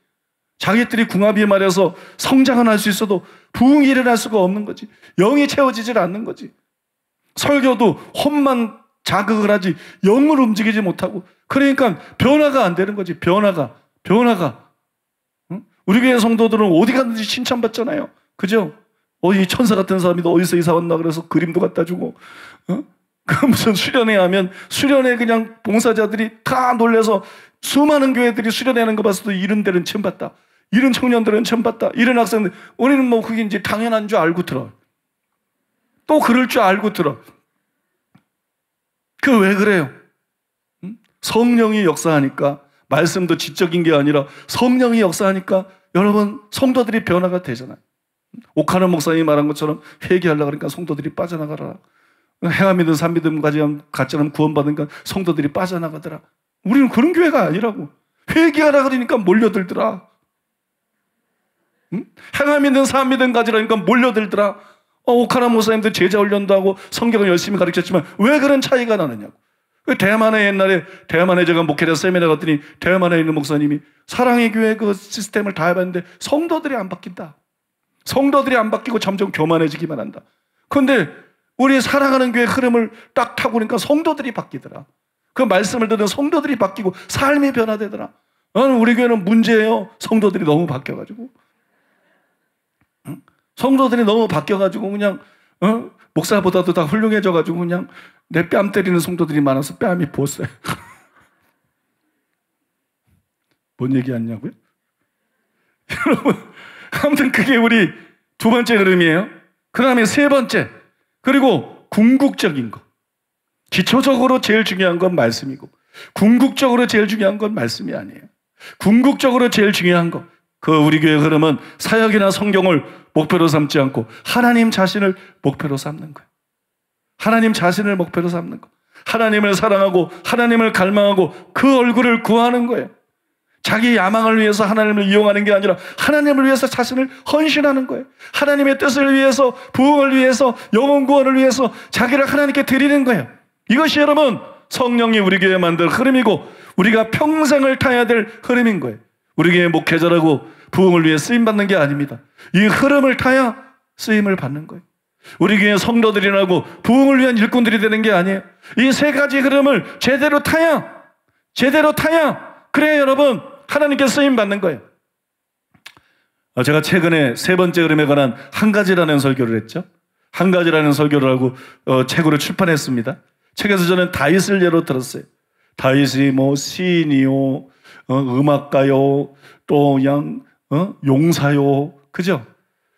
자기들이 궁합이 말해서 성장은 할 수 있어도 부흥이 일어날 수가 없는 거지. 영이 채워지질 않는 거지. 설교도 험만 자극을 하지 영을 움직이지 못하고 그러니까 변화가 안 되는 거지. 변화가 변화가 응? 우리 교회 성도들은 어디 갔는지 칭찬받잖아요. 그죠? 어디 천사 같은 사람이 어디서 이사 왔나 그래서 그림도 갖다 주고 어? 그 무슨 수련회 하면 수련회 그냥 봉사자들이 다 놀래서 수많은 교회들이 수련회하는 거 봤어도 이런 데는 처음 봤다. 이런 청년들은 처음 봤다. 이런 학생들, 우리는 뭐 그게 이제 당연한 줄 알고 들어. 또 그럴 줄 알고 들어. 그 왜 그래요? 성령이 역사하니까, 말씀도 지적인 게 아니라 성령이 역사하니까 여러분, 성도들이 변화가 되잖아요. 오카는 목사님이 말한 것처럼 회개하려고 그러니까 성도들이 빠져나가라. 행함 믿음, 산 믿음 가지면 구원받으니까 성도들이 빠져나가더라. 우리는 그런 교회가 아니라고. 회개하라 그러니까 몰려들더라. 응? 행함 믿는 삶 믿는 가지라니까 몰려들더라. 어, 오카나 모사님도 제자 훈련도 하고 성경을 열심히 가르쳤지만 왜 그런 차이가 나느냐고. 그 대만에 옛날에 대만에 제가 목회자 세미나 갔더니 대만에 있는 목사님이 사랑의 교회 그 시스템을 다 해봤는데 성도들이 안 바뀐다. 성도들이 안 바뀌고 점점 교만해지기만 한다. 그런데 우리 사랑하는 교회 흐름을 딱 타고 그러니까 성도들이 바뀌더라. 그 말씀을 듣는 성도들이 바뀌고 삶이 변화되더라. 어, 우리 교회는 문제예요. 성도들이 너무 바뀌어가지고. 성도들이 너무 바뀌어가지고 그냥 어? 목사보다도 다 훌륭해져가지고 그냥 내 뺨 때리는 성도들이 많아서 뺨이 부었어요. 뭔 얘기하냐고요? 여러분, 아무튼 그게 우리 두 번째 흐름이에요. 그 다음에 세 번째, 그리고 궁극적인 것. 기초적으로 제일 중요한 건 말씀이고, 궁극적으로 제일 중요한 건 말씀이 아니에요. 궁극적으로 제일 중요한 것. 그 우리 교회 흐름은 사역이나 성경을 목표로 삼지 않고 하나님 자신을 목표로 삼는 거예요. 하나님 자신을 목표로 삼는 거. 하나님을 사랑하고 하나님을 갈망하고 그 얼굴을 구하는 거예요. 자기 야망을 위해서 하나님을 이용하는 게 아니라 하나님을 위해서 자신을 헌신하는 거예요. 하나님의 뜻을 위해서 부흥을 위해서 영혼 구원을 위해서 자기를 하나님께 드리는 거예요. 이것이 여러분 성령이 우리 교회에 만들 흐름이고 우리가 평생을 타야 될 흐름인 거예요. 우리 교회 목회자라고 부흥을 위해 쓰임 받는 게 아닙니다. 이 흐름을 타야 쓰임을 받는 거예요. 우리 교회 성도들이라고 부흥을 위한 일꾼들이 되는 게 아니에요. 이 세 가지 흐름을 제대로 타야, 제대로 타야, 그래 여러분, 하나님께 쓰임 받는 거예요. 어, 제가 최근에 세 번째 흐름에 관한 한 가지라는 설교를 했죠. 한 가지라는 설교를 하고 어, 책으로 출판했습니다. 책에서 저는 다윗을 예로 들었어요. 다윗이 뭐 시인이요, 어, 음악가요, 또 그냥 어? 용사요, 그죠?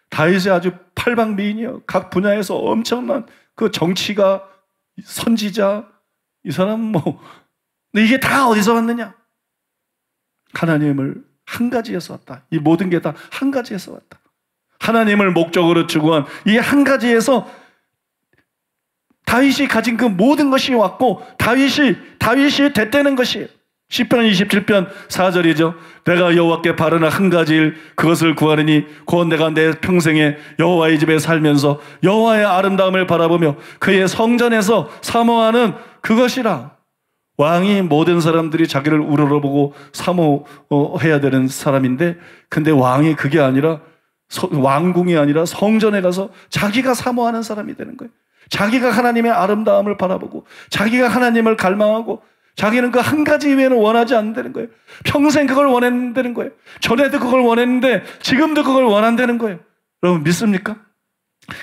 다윗이 아주 팔방미인이요. 각 분야에서 엄청난 그 정치가 선지자 이 사람 뭐 근데 이게 다 어디서 왔느냐? 하나님을 한 가지에서 왔다. 이 모든 게 다 한 가지에서 왔다. 하나님을 목적으로 추구한 이 한 가지에서 다윗이 가진 그 모든 것이 왔고 다윗이 다윗이 됐다는 것이에요. 10편 27편 4절이죠. 내가 여호와께 바르는 한 가지 일 그것을 구하느니 곧 내가 내 평생에 여호와의 집에 살면서 여호와의 아름다움을 바라보며 그의 성전에서 사모하는 그것이라. 왕이 모든 사람들이 자기를 우러러보고 사모해야 되는 사람인데 근데 왕이 그게 아니라 왕궁이 아니라 성전에 가서 자기가 사모하는 사람이 되는 거예요. 자기가 하나님의 아름다움을 바라보고 자기가 하나님을 갈망하고 자기는 그 한 가지 이외에는 원하지 않는다는 거예요. 평생 그걸 원했는다는 거예요. 전에도 그걸 원했는데 지금도 그걸 원한다는 거예요. 여러분 믿습니까?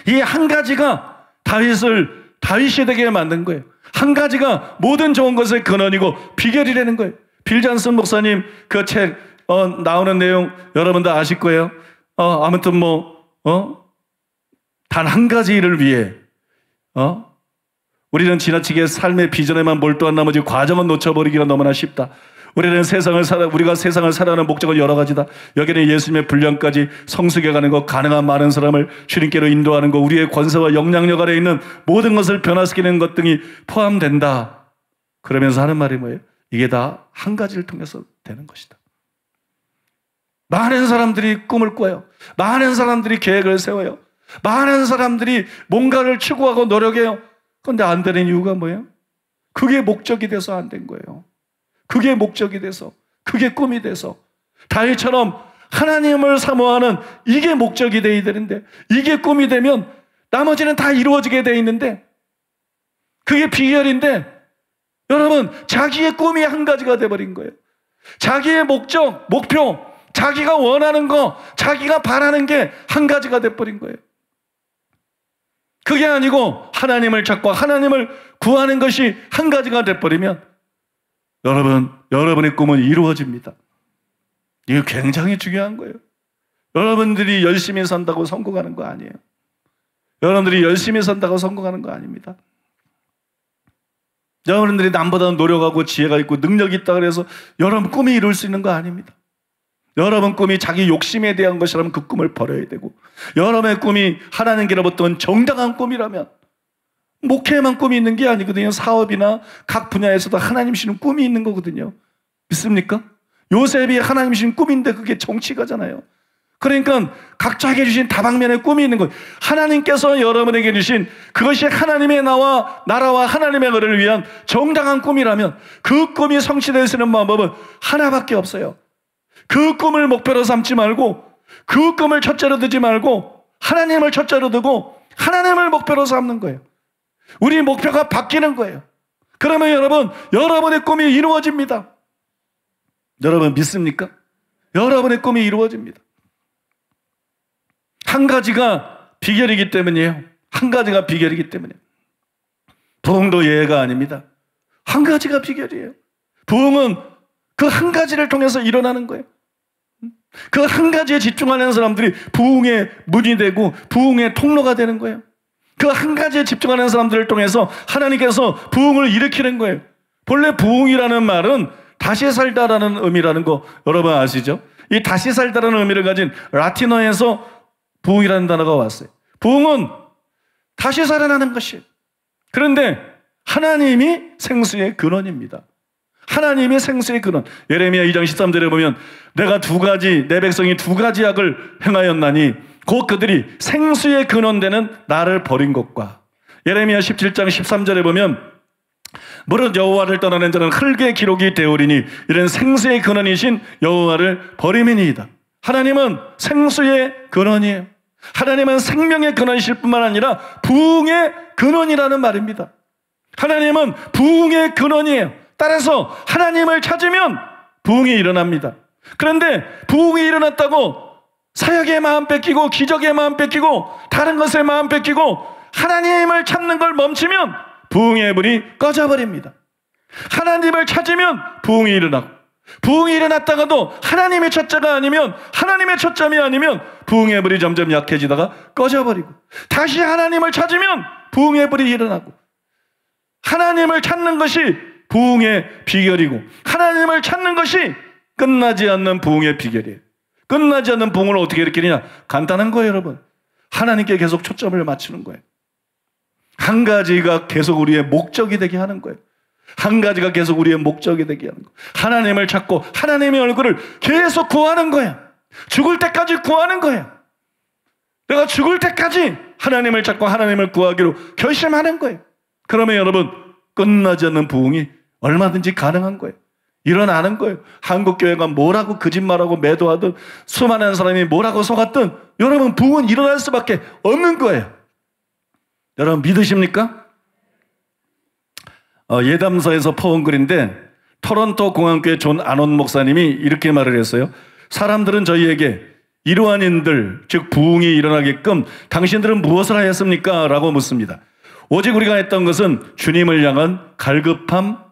이 한 가지가 다윗을 다윗이 되게 만든 거예요. 한 가지가 모든 좋은 것의 근원이고 비결이라는 거예요. 빌잔슨 목사님 그책 어, 나오는 내용 여러분 다 아실 거예요. 어, 아무튼 뭐 어? 단 한 가지 일을 위해 어? 우리는 지나치게 삶의 비전에만 몰두한 나머지 과정은 놓쳐버리기가 너무나 쉽다. 우리는 세상을 살아, 우리가 세상을 살아가는 목적은 여러 가지다. 여기는 예수님의 분량까지 성숙해 가는 것, 가능한 많은 사람을 주님께로 인도하는 것, 우리의 권세와 영향력 아래 있는 모든 것을 변화시키는 것 등이 포함된다. 그러면서 하는 말이 뭐예요? 이게 다 한 가지를 통해서 되는 것이다. 많은 사람들이 꿈을 꿔요. 많은 사람들이 계획을 세워요. 많은 사람들이 뭔가를 추구하고 노력해요. 그런데 안 되는 이유가 뭐예요? 그게 목적이 돼서 안 된 거예요. 그게 목적이 돼서, 그게 꿈이 돼서. 다윗처럼 하나님을 사모하는 이게 목적이 돼야 되는데, 이게 꿈이 되면 나머지는 다 이루어지게 돼 있는데, 그게 비결인데, 여러분, 자기의 꿈이 한 가지가 돼버린 거예요. 자기의 목적, 목표, 자기가 원하는 거, 자기가 바라는 게 한 가지가 돼버린 거예요. 그게 아니고 하나님을 찾고 하나님을 구하는 것이 한 가지가 돼버리면 여러분, 여러분의 꿈은 이루어집니다. 이게 굉장히 중요한 거예요. 여러분들이 열심히 산다고 성공하는 거 아니에요. 여러분들이 열심히 산다고 성공하는 거 아닙니다. 여러분들이 남보다 노력하고 지혜가 있고 능력이 있다 그래서 여러분 꿈이 이룰 수 있는 거 아닙니다. 여러분 꿈이 자기 욕심에 대한 것이라면 그 꿈을 버려야 되고 여러분의 꿈이 하나님께로부터 정당한 꿈이라면 목회만 꿈이 있는 게 아니거든요. 사업이나 각 분야에서도 하나님 시는 꿈이 있는 거거든요. 믿습니까? 요셉이 하나님 신 꿈인데 그게 정치가잖아요. 그러니까 각자에게 주신 다방면의 꿈이 있는 것. 하나님께서 여러분에게 주신 그것이 하나님의 나와 나라와 하나님의 거를 위한 정당한 꿈이라면 그 꿈이 성취될 수 있는 방법은 하나밖에 없어요. 그 꿈을 목표로 삼지 말고 그 꿈을 첫째로 두지 말고 하나님을 첫째로 두고 하나님을 목표로 삼는 거예요. 우리 목표가 바뀌는 거예요. 그러면 여러분, 여러분의 꿈이 이루어집니다. 여러분 믿습니까? 여러분의 꿈이 이루어집니다. 한 가지가 비결이기 때문이에요. 한 가지가 비결이기 때문이에요. 부흥도 예가 아닙니다. 한 가지가 비결이에요. 부흥은 그 한 가지를 통해서 일어나는 거예요. 그 한 가지에 집중하는 사람들이 부흥의 문이 되고 부흥의 통로가 되는 거예요. 그 한 가지에 집중하는 사람들을 통해서 하나님께서 부흥을 일으키는 거예요. 본래 부흥이라는 말은 다시 살다라는 의미라는 거 여러분 아시죠? 이 다시 살다라는 의미를 가진 라틴어에서 부흥이라는 단어가 왔어요. 부흥은 다시 살아나는 것이. 그런데 하나님이 생수의 근원입니다. 하나님이 생수의 근원. 예레미야 2장 13절에 보면 내가 두 가지 내 백성이 두 가지 악을 행하였나니 곧 그들이 생수의 근원 되는 나를 버린 것과 예레미야 17장 13절에 보면 무릇 여호와를 떠나는 자는 흙의 기록이 되오리니 이런 생수의 근원이신 여호와를 버림이니이다. 하나님은 생수의 근원이에요. 하나님은 생명의 근원이실 뿐만 아니라 부흥의 근원이라는 말입니다. 하나님은 부흥의 근원이에요. 따라서 하나님을 찾으면 부흥이 일어납니다. 그런데 부흥이 일어났다고 사역의 마음 뺏기고 기적의 마음 뺏기고 다른 것에 마음 뺏기고 하나님을 찾는 걸 멈추면 부흥의 불이 꺼져버립니다. 하나님을 찾으면 부흥이 일어나고 부흥이 일어났다가도 하나님의 첫자가 아니면 하나님의 첫점이 아니면 부흥의 불이 점점 약해지다가 꺼져버리고 다시 하나님을 찾으면 부흥의 불이 일어나고 하나님을 찾는 것이 부흥의 비결이고 하나님을 찾는 것이 끝나지 않는 부흥의 비결이에요. 끝나지 않는 부흥을 어떻게 일으키느냐? 간단한 거예요, 여러분. 하나님께 계속 초점을 맞추는 거예요. 한 가지가 계속 우리의 목적이 되게 하는 거예요. 한 가지가 계속 우리의 목적이 되게 하는 거예요. 하나님을 찾고 하나님의 얼굴을 계속 구하는 거예요. 죽을 때까지 구하는 거예요. 내가 죽을 때까지 하나님을 찾고 하나님을 구하기로 결심하는 거예요. 그러면 여러분 끝나지 않는 부흥이 얼마든지 가능한 거예요. 일어나는 거예요. 한국 교회가 뭐라고 거짓말하고 매도하든 수많은 사람이 뭐라고 속았든 여러분 부흥은 일어날 수밖에 없는 거예요. 여러분 믿으십니까? 어, 예담서에서 퍼온 글인데 토론토 공항교회 존 아노트 목사님이 이렇게 말을 했어요. 사람들은 저희에게 이러한 일들, 즉 부흥이 일어나게끔 당신들은 무엇을 하였습니까? 라고 묻습니다. 오직 우리가 했던 것은 주님을 향한 갈급함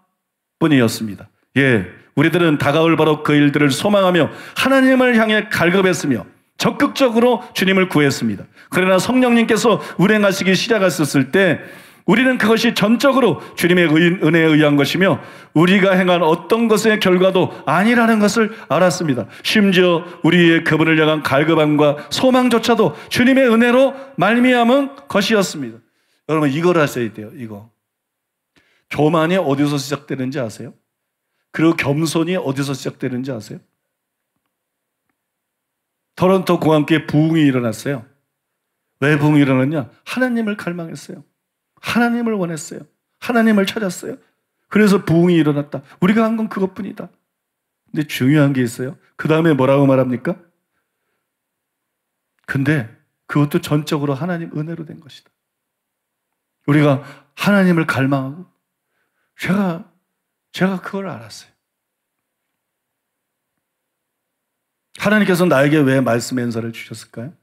뿐이었습니다. 예, 우리들은 다가올 바로 그 일들을 소망하며 하나님을 향해 갈급했으며 적극적으로 주님을 구했습니다. 그러나 성령님께서 운행하시기 시작하셨을 때 우리는 그것이 전적으로 주님의 은혜에 의한 것이며 우리가 행한 어떤 것의 결과도 아니라는 것을 알았습니다. 심지어 우리의 그분을 향한 갈급함과 소망조차도 주님의 은혜로 말미암은 것이었습니다. 여러분 이걸 하셔야 돼요. 이거. 교만이 어디서 시작되는지 아세요? 그리고 겸손이 어디서 시작되는지 아세요? 토론토 공항교회 부흥이 일어났어요. 왜 부흥이 일어났냐? 하나님을 갈망했어요. 하나님을 원했어요. 하나님을 찾았어요. 그래서 부흥이 일어났다. 우리가 한 건 그것뿐이다. 근데 중요한 게 있어요. 그 다음에 뭐라고 말합니까? 근데 그것도 전적으로 하나님 은혜로 된 것이다. 우리가 하나님을 갈망하고 제가 제가 그걸 알았어요. 하나님께서 나에게 왜 말씀의 은사를 주셨을까요?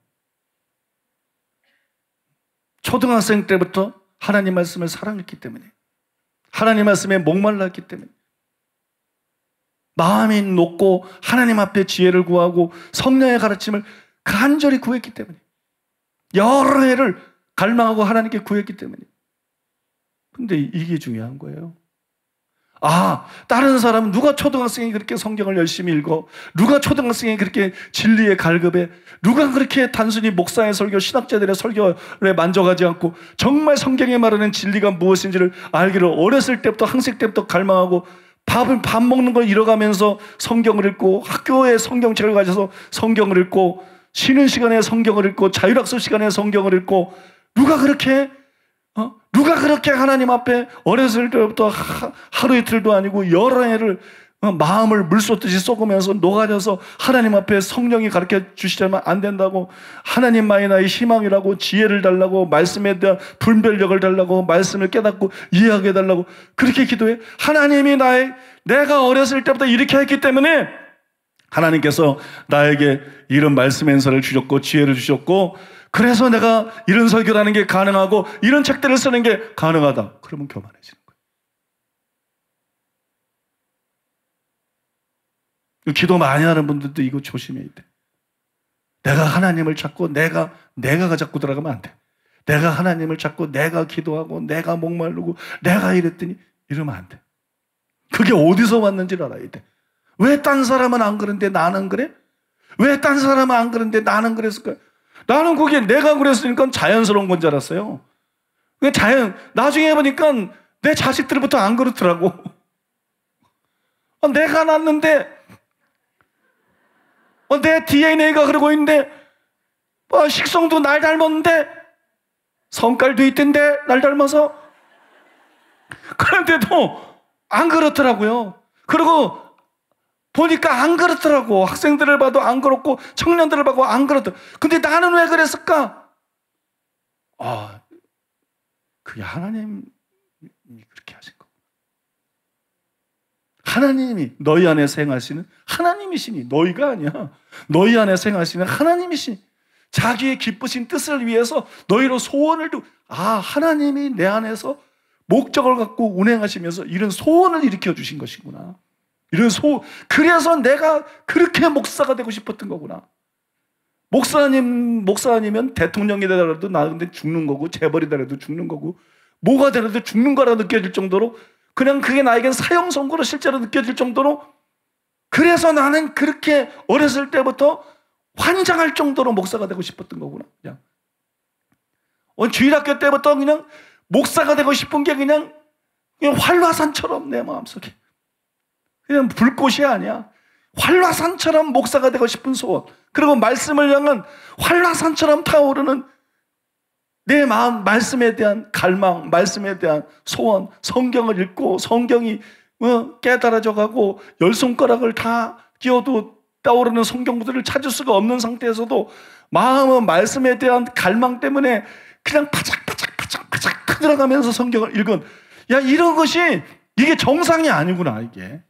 초등학생 때부터 하나님 말씀을 사랑했기 때문에 하나님 말씀에 목말랐기 때문에 마음이 높고 하나님 앞에 지혜를 구하고 성령의 가르침을 간절히 구했기 때문에 여러 해를 갈망하고 하나님께 구했기 때문에 근데 이게 중요한 거예요. 아, 다른 사람은 누가 초등학생이 그렇게 성경을 열심히 읽어? 누가 초등학생이 그렇게 진리의 갈급에? 누가 그렇게 단순히 목사의 설교, 신학자들의 설교에 만족하지 않고 정말 성경에 말하는 진리가 무엇인지를 알기를 어렸을 때부터 항색 때부터 갈망하고 밥을 밥 먹는 걸 잃어가면서 성경을 읽고 학교에 성경책을 가져서 성경을 읽고 쉬는 시간에 성경을 읽고 자율학습 시간에 성경을 읽고 누가 그렇게 어? 누가 그렇게 하나님 앞에 어렸을 때부터 하, 하루 이틀도 아니고 여러 해를 어, 마음을 물 쏟듯이 쏟으면서 녹아져서 하나님 앞에 성령이 가르쳐 주시자면 안 된다고 하나님만이 나의 희망이라고 지혜를 달라고 말씀에 대한 분별력을 달라고 말씀을 깨닫고 이해하게 해달라고 그렇게 기도해 하나님이 나의 내가 어렸을 때부터 이렇게 했기 때문에 하나님께서 나에게 이런 말씀 엔서를 주셨고 지혜를 주셨고 그래서 내가 이런 설교라는 게 가능하고 이런 책들을 쓰는 게 가능하다. 그러면 교만해지는 거예요. 기도 많이 하는 분들도 이거 조심해야 돼. 내가 하나님을 찾고 내가 내가가 자꾸 들어가면 안 돼. 내가 하나님을 찾고 내가 기도하고 내가 목마르고 내가 이랬더니 이러면 안 돼. 그게 어디서 왔는지를 알아야 돼. 왜 딴 사람은 안 그런데 나는 그래? 왜 딴 사람은 안 그런데 나는 그랬을까? 나는 그게 내가 그랬으니까 자연스러운 건 줄 알았어요. 그 자연, 나중에 보니까 내 자식들부터 안 그렇더라고. 어, 내가 낳는데, 어, 내 DNA가 그러고 있는데, 어, 식성도 날 닮았는데, 성깔도 있던데, 날 닮아서. 그런데도 안 그렇더라고요. 그리고 보니까 안 그렇더라고. 학생들을 봐도 안 그렇고 청년들을 봐도 안 그렇더라고. 근데 나는 왜 그랬을까? 아, 그게 하나님이 그렇게 하신 거. 하나님이 너희 안에 생하시는 하나님이시니 너희가 아니야. 너희 안에 생하시는 하나님이시니 자기의 기쁘신 뜻을 위해서 너희로 소원을 두고 아 하나님이 내 안에서 목적을 갖고 운행하시면서 이런 소원을 일으켜 주신 것이구나. 이런 소, 그래서 내가 그렇게 목사가 되고 싶었던 거구나. 목사님, 목사님은 대통령이 되더라도 나 근데 죽는 거고, 재벌이 되더라도 죽는 거고, 뭐가 되더라도 죽는 거라 느껴질 정도로, 그냥 그게 나에겐 사형 선고로 실제로 느껴질 정도로, 그래서 나는 그렇게 어렸을 때부터 환장할 정도로 목사가 되고 싶었던 거구나. 그냥. 어, 주일학교 때부터 그냥 목사가 되고 싶은 게 그냥, 그냥 활화산처럼 내 마음속에. 그냥 불꽃이 아니야. 활화산처럼 목사가 되고 싶은 소원. 그리고 말씀을 향한 활화산처럼 타오르는 내 마음, 말씀에 대한 갈망, 말씀에 대한 소원, 성경을 읽고 성경이 어, 깨달아져 가고 열 손가락을 다 끼워도 떠오르는 성경들을 찾을 수가 없는 상태에서도 마음은 말씀에 대한 갈망 때문에 그냥 파작파작파작파작 들어가면서 성경을 읽은 야 이런 것이 이게 정상이 아니구나 이게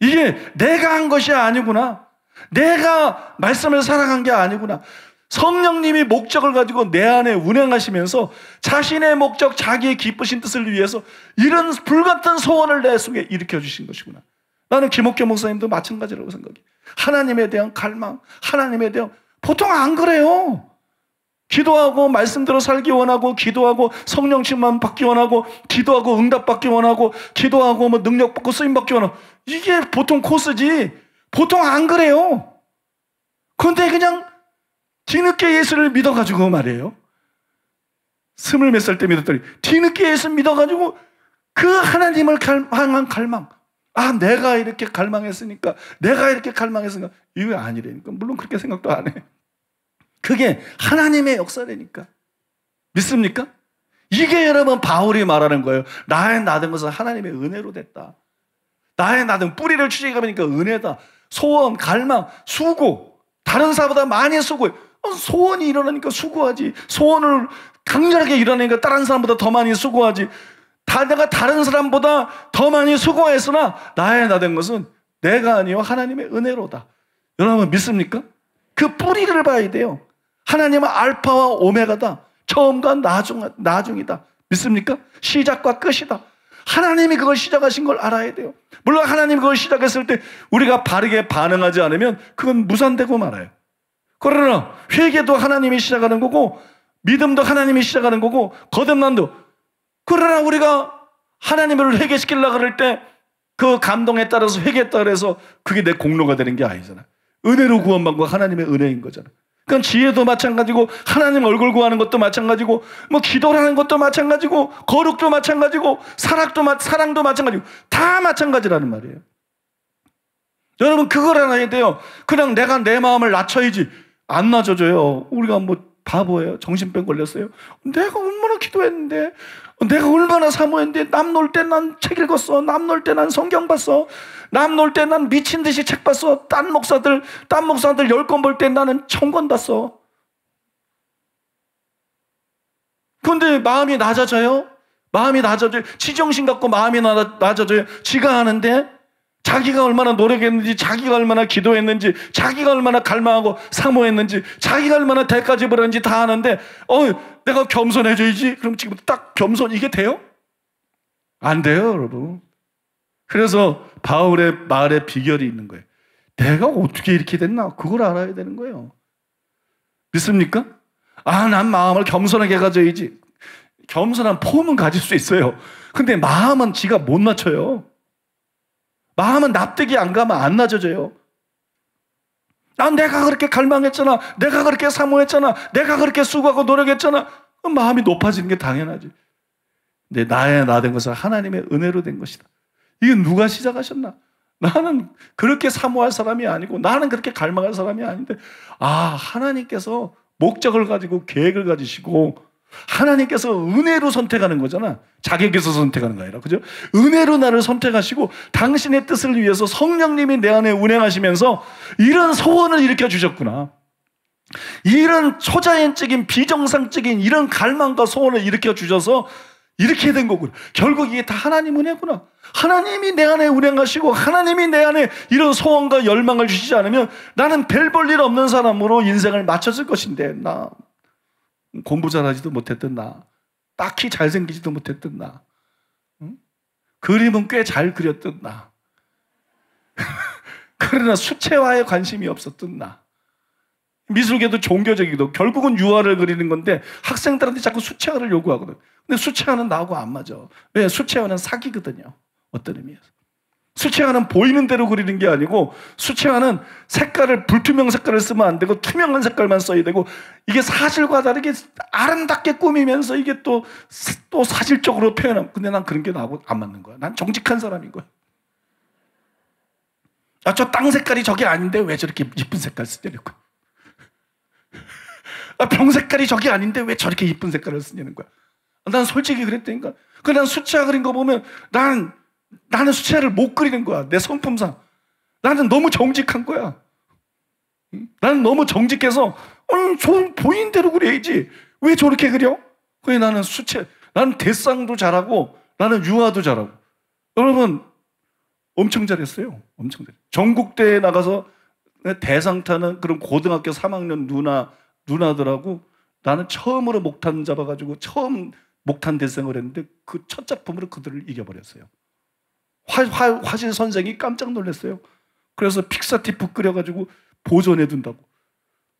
이게 내가 한 것이 아니구나. 내가 말씀을 사랑한 게 아니구나. 성령님이 목적을 가지고 내 안에 운행하시면서 자신의 목적, 자기의 기쁘신 뜻을 위해서 이런 불같은 소원을 내 속에 일으켜 주신 것이구나. 나는 김옥교 목사님도 마찬가지라고 생각해. 하나님에 대한 갈망, 하나님에 대한 보통 안 그래요. 기도하고 말씀대로 살기 원하고 기도하고 성령 충만 받기 원하고 기도하고 응답 받기 원하고 기도하고 뭐 능력 받고 쓰임 받기 원하고 이게 보통 코스지 보통 안 그래요. 근데 그냥 뒤늦게 예수를 믿어가지고 말이에요. 스물 몇 살 때 믿었더니 뒤늦게 예수 믿어가지고 그 하나님을 향한 갈망 아 내가 이렇게 갈망했으니까 내가 이렇게 갈망했으니까 이거 아니라니까 물론 그렇게 생각도 안 해. 그게 하나님의 역사라니까. 믿습니까? 이게 여러분 바울이 말하는 거예요. 나의 나된 것은 하나님의 은혜로 됐다. 나의 나든 뿌리를 추적해가니까 은혜다. 소원, 갈망, 수고. 다른 사람보다 많이 수고해. 어, 소원이 일어나니까 수고하지. 소원을 강렬하게 일어나니까 다른 사람보다 더 많이 수고하지. 다 내가 다른 사람보다 더 많이 수고했으나 나의 나된 것은 내가 아니요 하나님의 은혜로다. 여러분 믿습니까? 그 뿌리를 봐야 돼요. 하나님은 알파와 오메가다. 처음과 나중, 나중이다. 믿습니까? 시작과 끝이다. 하나님이 그걸 시작하신 걸 알아야 돼요. 물론 하나님이 그걸 시작했을 때 우리가 바르게 반응하지 않으면 그건 무산되고 말아요. 그러나 회개도 하나님이 시작하는 거고 믿음도 하나님이 시작하는 거고 거듭난도 그러나 우리가 하나님을 회개시키려고 그럴 때 그 감동에 따라서 회개했다 그래서 그게 내 공로가 되는 게 아니잖아. 은혜로 구원받고 하나님의 은혜인 거잖아. 그건 지혜도 마찬가지고 하나님 얼굴 구하는 것도 마찬가지고 뭐 기도하는 것도 마찬가지고 거룩도 마찬가지고 사랑도 사랑도 마찬가지고 다 마찬가지라는 말이에요. 여러분 그걸 알아야 돼요. 그냥 내가 내 마음을 낮춰야지 안 낮아져요. 우리가 뭐 바보예요. 정신병 걸렸어요. 내가 얼마나 기도했는데 내가 얼마나 사모했는데 남 놀 때 난 책 읽었어. 남 놀 때 난 성경 봤어. 남 놀 때 난 미친 듯이 책 봤어. 딴 목사들 딴 목사들 열 권 볼 때 나는 천 권 봤어. 근데 마음이 낮아져요? 마음이 낮아져요. 지정신 갖고 마음이 낮아져요. 지가 하는데 자기가 얼마나 노력했는지, 자기가 얼마나 기도했는지, 자기가 얼마나 갈망하고 사모했는지, 자기가 얼마나 대가 지불했는지 다 아는데, 어, 내가 겸손해져야지. 그럼 지금 딱 겸손 이게 돼요? 안 돼요, 여러분. 그래서 바울의 말에 비결이 있는 거예요. 내가 어떻게 이렇게 됐나? 그걸 알아야 되는 거예요. 믿습니까? 아, 난 마음을 겸손하게 가져야지. 겸손한 폼은 가질 수 있어요. 근데 마음은 지가 못 맞춰요. 마음은 납득이 안 가면 안 낮아져요. 난 내가 그렇게 갈망했잖아. 내가 그렇게 사모했잖아. 내가 그렇게 수고하고 노력했잖아. 마음이 높아지는 게 당연하지. 근데 나의 나 된 것은 하나님의 은혜로 된 것이다. 이게 누가 시작하셨나? 나는 그렇게 사모할 사람이 아니고 나는 그렇게 갈망할 사람이 아닌데 아 하나님께서 목적을 가지고 계획을 가지시고 하나님께서 은혜로 선택하는 거잖아. 자격에서 선택하는 거 아니라. 그죠? 은혜로 나를 선택하시고 당신의 뜻을 위해서 성령님이 내 안에 운행하시면서 이런 소원을 일으켜 주셨구나. 이런 초자연적인 비정상적인 이런 갈망과 소원을 일으켜 주셔서 이렇게 된 거구나. 결국 이게 다 하나님 은혜구나. 하나님이 내 안에 운행하시고 하나님이 내 안에 이런 소원과 열망을 주시지 않으면 나는 별 볼 일 없는 사람으로 인생을 마쳤을 것인데 나 공부 잘하지도 못했던 나, 딱히 잘생기지도 못했던 나, 응? 그림은 꽤 잘 그렸던 나, 그러나 수채화에 관심이 없었던 나, 미술계도 종교적이기도 결국은 유화를 그리는 건데 학생들한테 자꾸 수채화를 요구하거든. 근데 수채화는 나하고 안 맞아. 왜? 수채화는 사기거든요. 어떤 의미에서. 수채화는 보이는 대로 그리는 게 아니고 수채화는 색깔을 불투명 색깔을 쓰면 안 되고 투명한 색깔만 써야 되고 이게 사실과 다르게 아름답게 꾸미면서 이게 또, 또 사실적으로 표현하면 근데 난 그런 게 나하고 안 맞는 거야. 난 정직한 사람인 거야. 아, 저땅 색깔이 저게 아닌데 왜 저렇게 이쁜 색깔 쓰냐는 거야. 아, 병 색깔이 저게 아닌데 왜 저렇게 이쁜 색깔을 쓰냐는 거야. 난 솔직히 그랬다니까. 그난 수채화 그린 거 보면 난 나는 수채화를 못 그리는 거야. 내 성품상. 나는 너무 정직한 거야. 나는 너무 정직해서, 아니, 저 보이는 대로 그려야지. 왜 저렇게 그려? 그래, 나는 수채, 나는 대쌍도 잘하고, 나는 유화도 잘하고. 여러분, 엄청 잘했어요. 엄청 잘했어요. 전국대회에 나가서 대상 타는 그런 고등학교 3학년 누나, 누나들하고 나는 처음으로 목탄 잡아가지고 처음 목탄 대상을 했는데 그 첫 작품으로 그들을 이겨버렸어요. 화, 화, 화실 선생이 깜짝 놀랐어요. 그래서 픽사티프 끓여가지고 보존해 둔다고.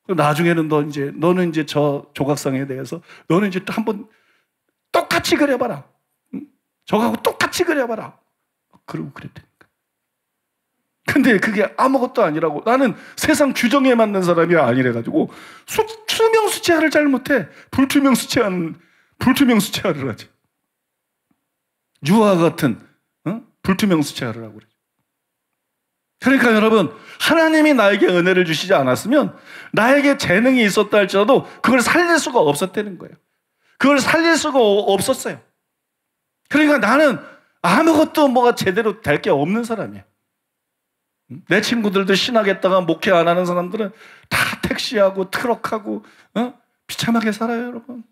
나중에는 너 이제 너는 이제 저 조각상에 대해서 너는 이제 또 한번 똑같이 그려봐라. 저하고 똑같이 그려봐라. 그러고 그랬다니까. 근데 그게 아무것도 아니라고. 나는 세상 규정에 맞는 사람이 아니래가지고 수, 투명 수채화를 잘 못해. 불투명 수채화는 불투명 수채화를 하지. 유화 같은 불투명 수채화를 하고 그러죠. 그러니까 여러분, 하나님이 나에게 은혜를 주시지 않았으면 나에게 재능이 있었다 할지라도 그걸 살릴 수가 없었다는 거예요. 그걸 살릴 수가 없었어요. 그러니까 나는 아무것도 뭐가 제대로 될 게 없는 사람이야. 내 친구들도 신하겠다가 목회 안 하는 사람들은 다 택시하고 트럭하고 어? 비참하게 살아요, 여러분.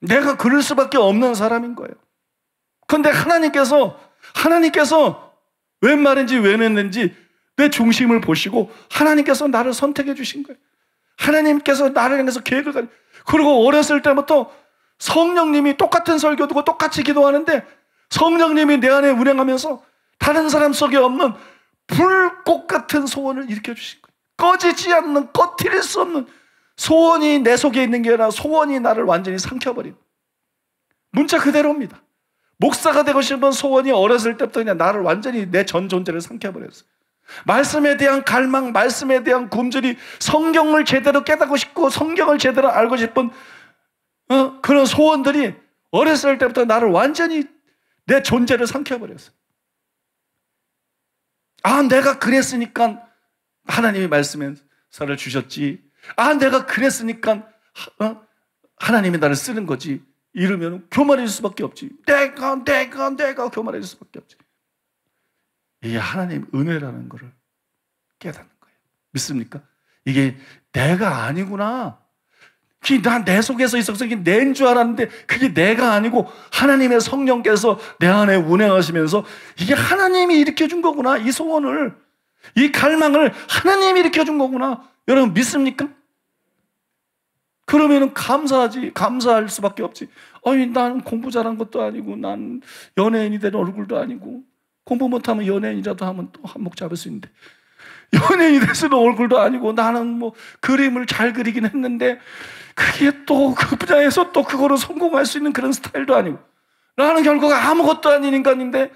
내가 그럴 수밖에 없는 사람인 거예요. 그런데 하나님께서 하나님께서 웬 말인지 왜 냈는지 내 중심을 보시고 하나님께서 나를 선택해 주신 거예요. 하나님께서 나를 향해서 계획을 가지고 그리고 어렸을 때부터 성령님이 똑같은 설교 듣고 똑같이 기도하는데 성령님이 내 안에 운행하면서 다른 사람 속에 없는 불꽃 같은 소원을 일으켜 주신 거예요. 꺼지지 않는 꺼트릴 수 없는 소원이 내 속에 있는 게 아니라 소원이 나를 완전히 삼켜버린 문자 그대로입니다. 목사가 되고 싶은 소원이 어렸을 때부터 그냥 나를 완전히 내 전 존재를 삼켜버렸어요. 말씀에 대한 갈망, 말씀에 대한 굶주리, 성경을 제대로 깨닫고 싶고 성경을 제대로 알고 싶은 어? 그런 소원들이 어렸을 때부터 나를 완전히 내 존재를 삼켜버렸어요. 아, 내가 그랬으니까 하나님이 말씀에서를 주셨지. 아, 내가 그랬으니까 어? 하나님이 나를 쓰는 거지. 이러면 교만해질 수밖에 없지. 내가, 내가, 내가 교만해질 수밖에 없지. 이게 하나님 은혜라는 것을 깨닫는 거예요. 믿습니까? 이게 내가 아니구나. 난내 속에서 있어서 이게 내인 줄 알았는데 그게 내가 아니고 하나님의 성령께서 내 안에 운행하시면서 이게 하나님이 일으켜 준 거구나. 이 소원을 이 갈망을 하나님이 일으켜 준 거구나. 여러분 믿습니까? 그러면은 감사하지. 감사할 수밖에 없지. 아니, 난 공부 잘한 것도 아니고, 난 연예인이 된 얼굴도 아니고, 공부 못하면 연예인이라도 하면 또 한몫 잡을 수 있는데, 연예인이 돼서도 얼굴도 아니고, 나는 뭐 그림을 잘 그리긴 했는데, 그게 또 그 분야에서 또 그거로 성공할 수 있는 그런 스타일도 아니고 나는 결국 아무것도 아닌 인간인데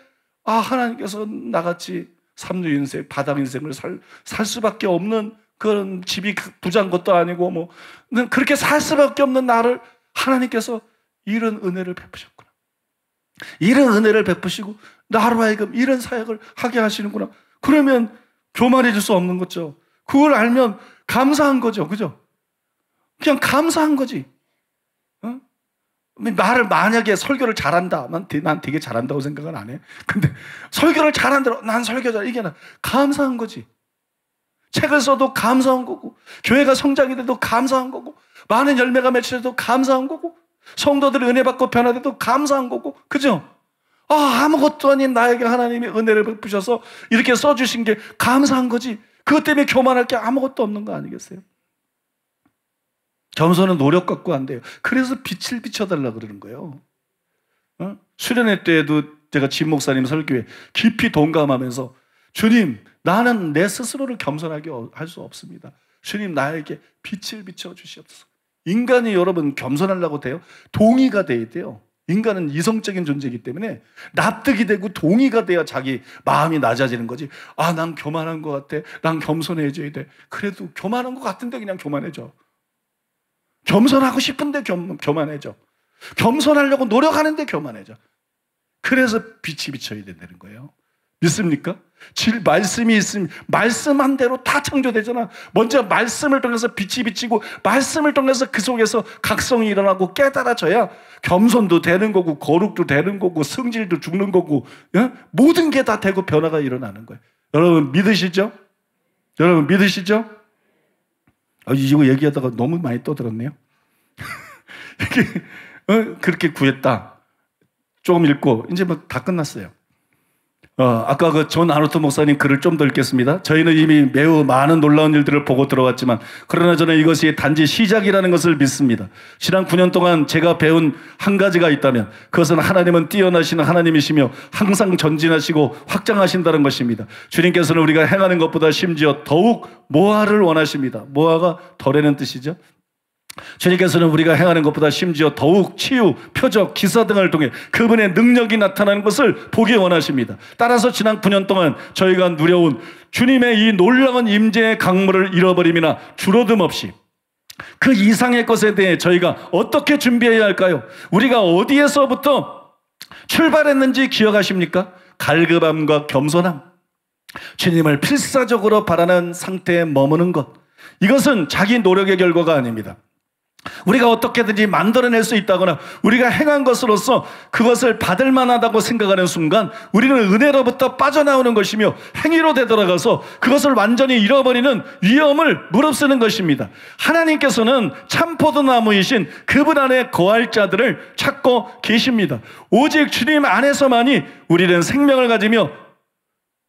아 하나님께서 나같이 삼류 인생 바닥 인생을 살, 살 수밖에 없는 그런 집이 부자인 것도 아니고 뭐 그렇게 살 수밖에 없는 나를 하나님께서 이런 은혜를 베푸셨구나. 이런 은혜를 베푸시고 나로 하여금 이런 사역을 하게 하시는구나. 그러면 교만해질 수 없는 거죠. 그걸 알면 감사한 거죠. 그죠? 그냥 감사한 거지. 어? 나를 만약에 설교를 잘한다. 난, 난 되게 잘한다고 생각은 안 해. 근데 설교를 잘한다. 난 설교 잘. 이게 나 감사한 거지. 책을 써도 감사한 거고, 교회가 성장이 돼도 감사한 거고, 많은 열매가 맺혀도 감사한 거고, 성도들이 은혜 받고 변화돼도 감사한 거고, 그죠? 아, 아무것도 아닌 나에게 하나님이 은혜를 베푸셔서 이렇게 써주신 게 감사한 거지. 그것 때문에 교만할 게 아무것도 없는 거 아니겠어요? 겸손은 노력 갖고 안 돼요. 그래서 빛을 비춰달라 그러는 거예요. 어? 수련회 때에도 제가 진 목사님 설교에 깊이 동감하면서 주님, 나는 내 스스로를 겸손하게 할 수 없습니다. 주님, 나에게 빛을 비춰 주시옵소서. 인간이 여러분 겸손하려고 돼요? 동의가 돼야 돼요. 인간은 이성적인 존재이기 때문에 납득이 되고 동의가 돼야 자기 마음이 낮아지는 거지. 아, 난 교만한 것 같아. 난 겸손해져야 돼. 그래도 교만한 것 같은데 그냥 교만해져. 겸손하고 싶은데 겸, 교만해져. 겸손하려고 노력하는데 교만해져. 그래서 빛이 비쳐야 된다는 거예요. 믿습니까? 질 말씀이 있으면 말씀한 대로 다 창조되잖아. 먼저 말씀을 통해서 빛이 비치고 말씀을 통해서 그 속에서 각성이 일어나고 깨달아져야 겸손도 되는 거고 거룩도 되는 거고 성질도 죽는 거고 예? 모든 게 다 되고 변화가 일어나는 거예요. 여러분 믿으시죠? 여러분 믿으시죠? 아, 이거 얘기하다가 너무 많이 떠들었네요. 어, 그렇게 구했다. 조금 읽고 이제 뭐 다 끝났어요. 어, 아까 그 존 아노트 목사님 글을 좀 더 읽겠습니다. 저희는 이미 매우 많은 놀라운 일들을 보고 들어왔지만, 그러나 저는 이것이 단지 시작이라는 것을 믿습니다. 지난 9년 동안 제가 배운 한 가지가 있다면, 그것은 하나님은 뛰어나시는 하나님이시며, 항상 전진하시고 확장하신다는 것입니다. 주님께서는 우리가 행하는 것보다 심지어 더욱 more를 원하십니다. more가 더라는 뜻이죠. 주님께서는 우리가 행하는 것보다 심지어 더욱 치유, 표적, 기사 등을 통해 그분의 능력이 나타나는 것을 보기 원하십니다. 따라서 지난 9년 동안 저희가 누려온 주님의 이 놀라운 임재의 강물을 잃어버림이나 줄어듦 없이 그 이상의 것에 대해 저희가 어떻게 준비해야 할까요? 우리가 어디에서부터 출발했는지 기억하십니까? 갈급함과 겸손함. 주님을 필사적으로 바라는 상태에 머무는 것. 이것은 자기 노력의 결과가 아닙니다. 우리가 어떻게든지 만들어낼 수 있다거나 우리가 행한 것으로서 그것을 받을 만하다고 생각하는 순간 우리는 은혜로부터 빠져나오는 것이며 행위로 되돌아가서 그것을 완전히 잃어버리는 위험을 무릅쓰는 것입니다. 하나님께서는 참포도나무이신 그분 안에 거할 자들을 찾고 계십니다. 오직 주님 안에서만이 우리는 생명을 가지며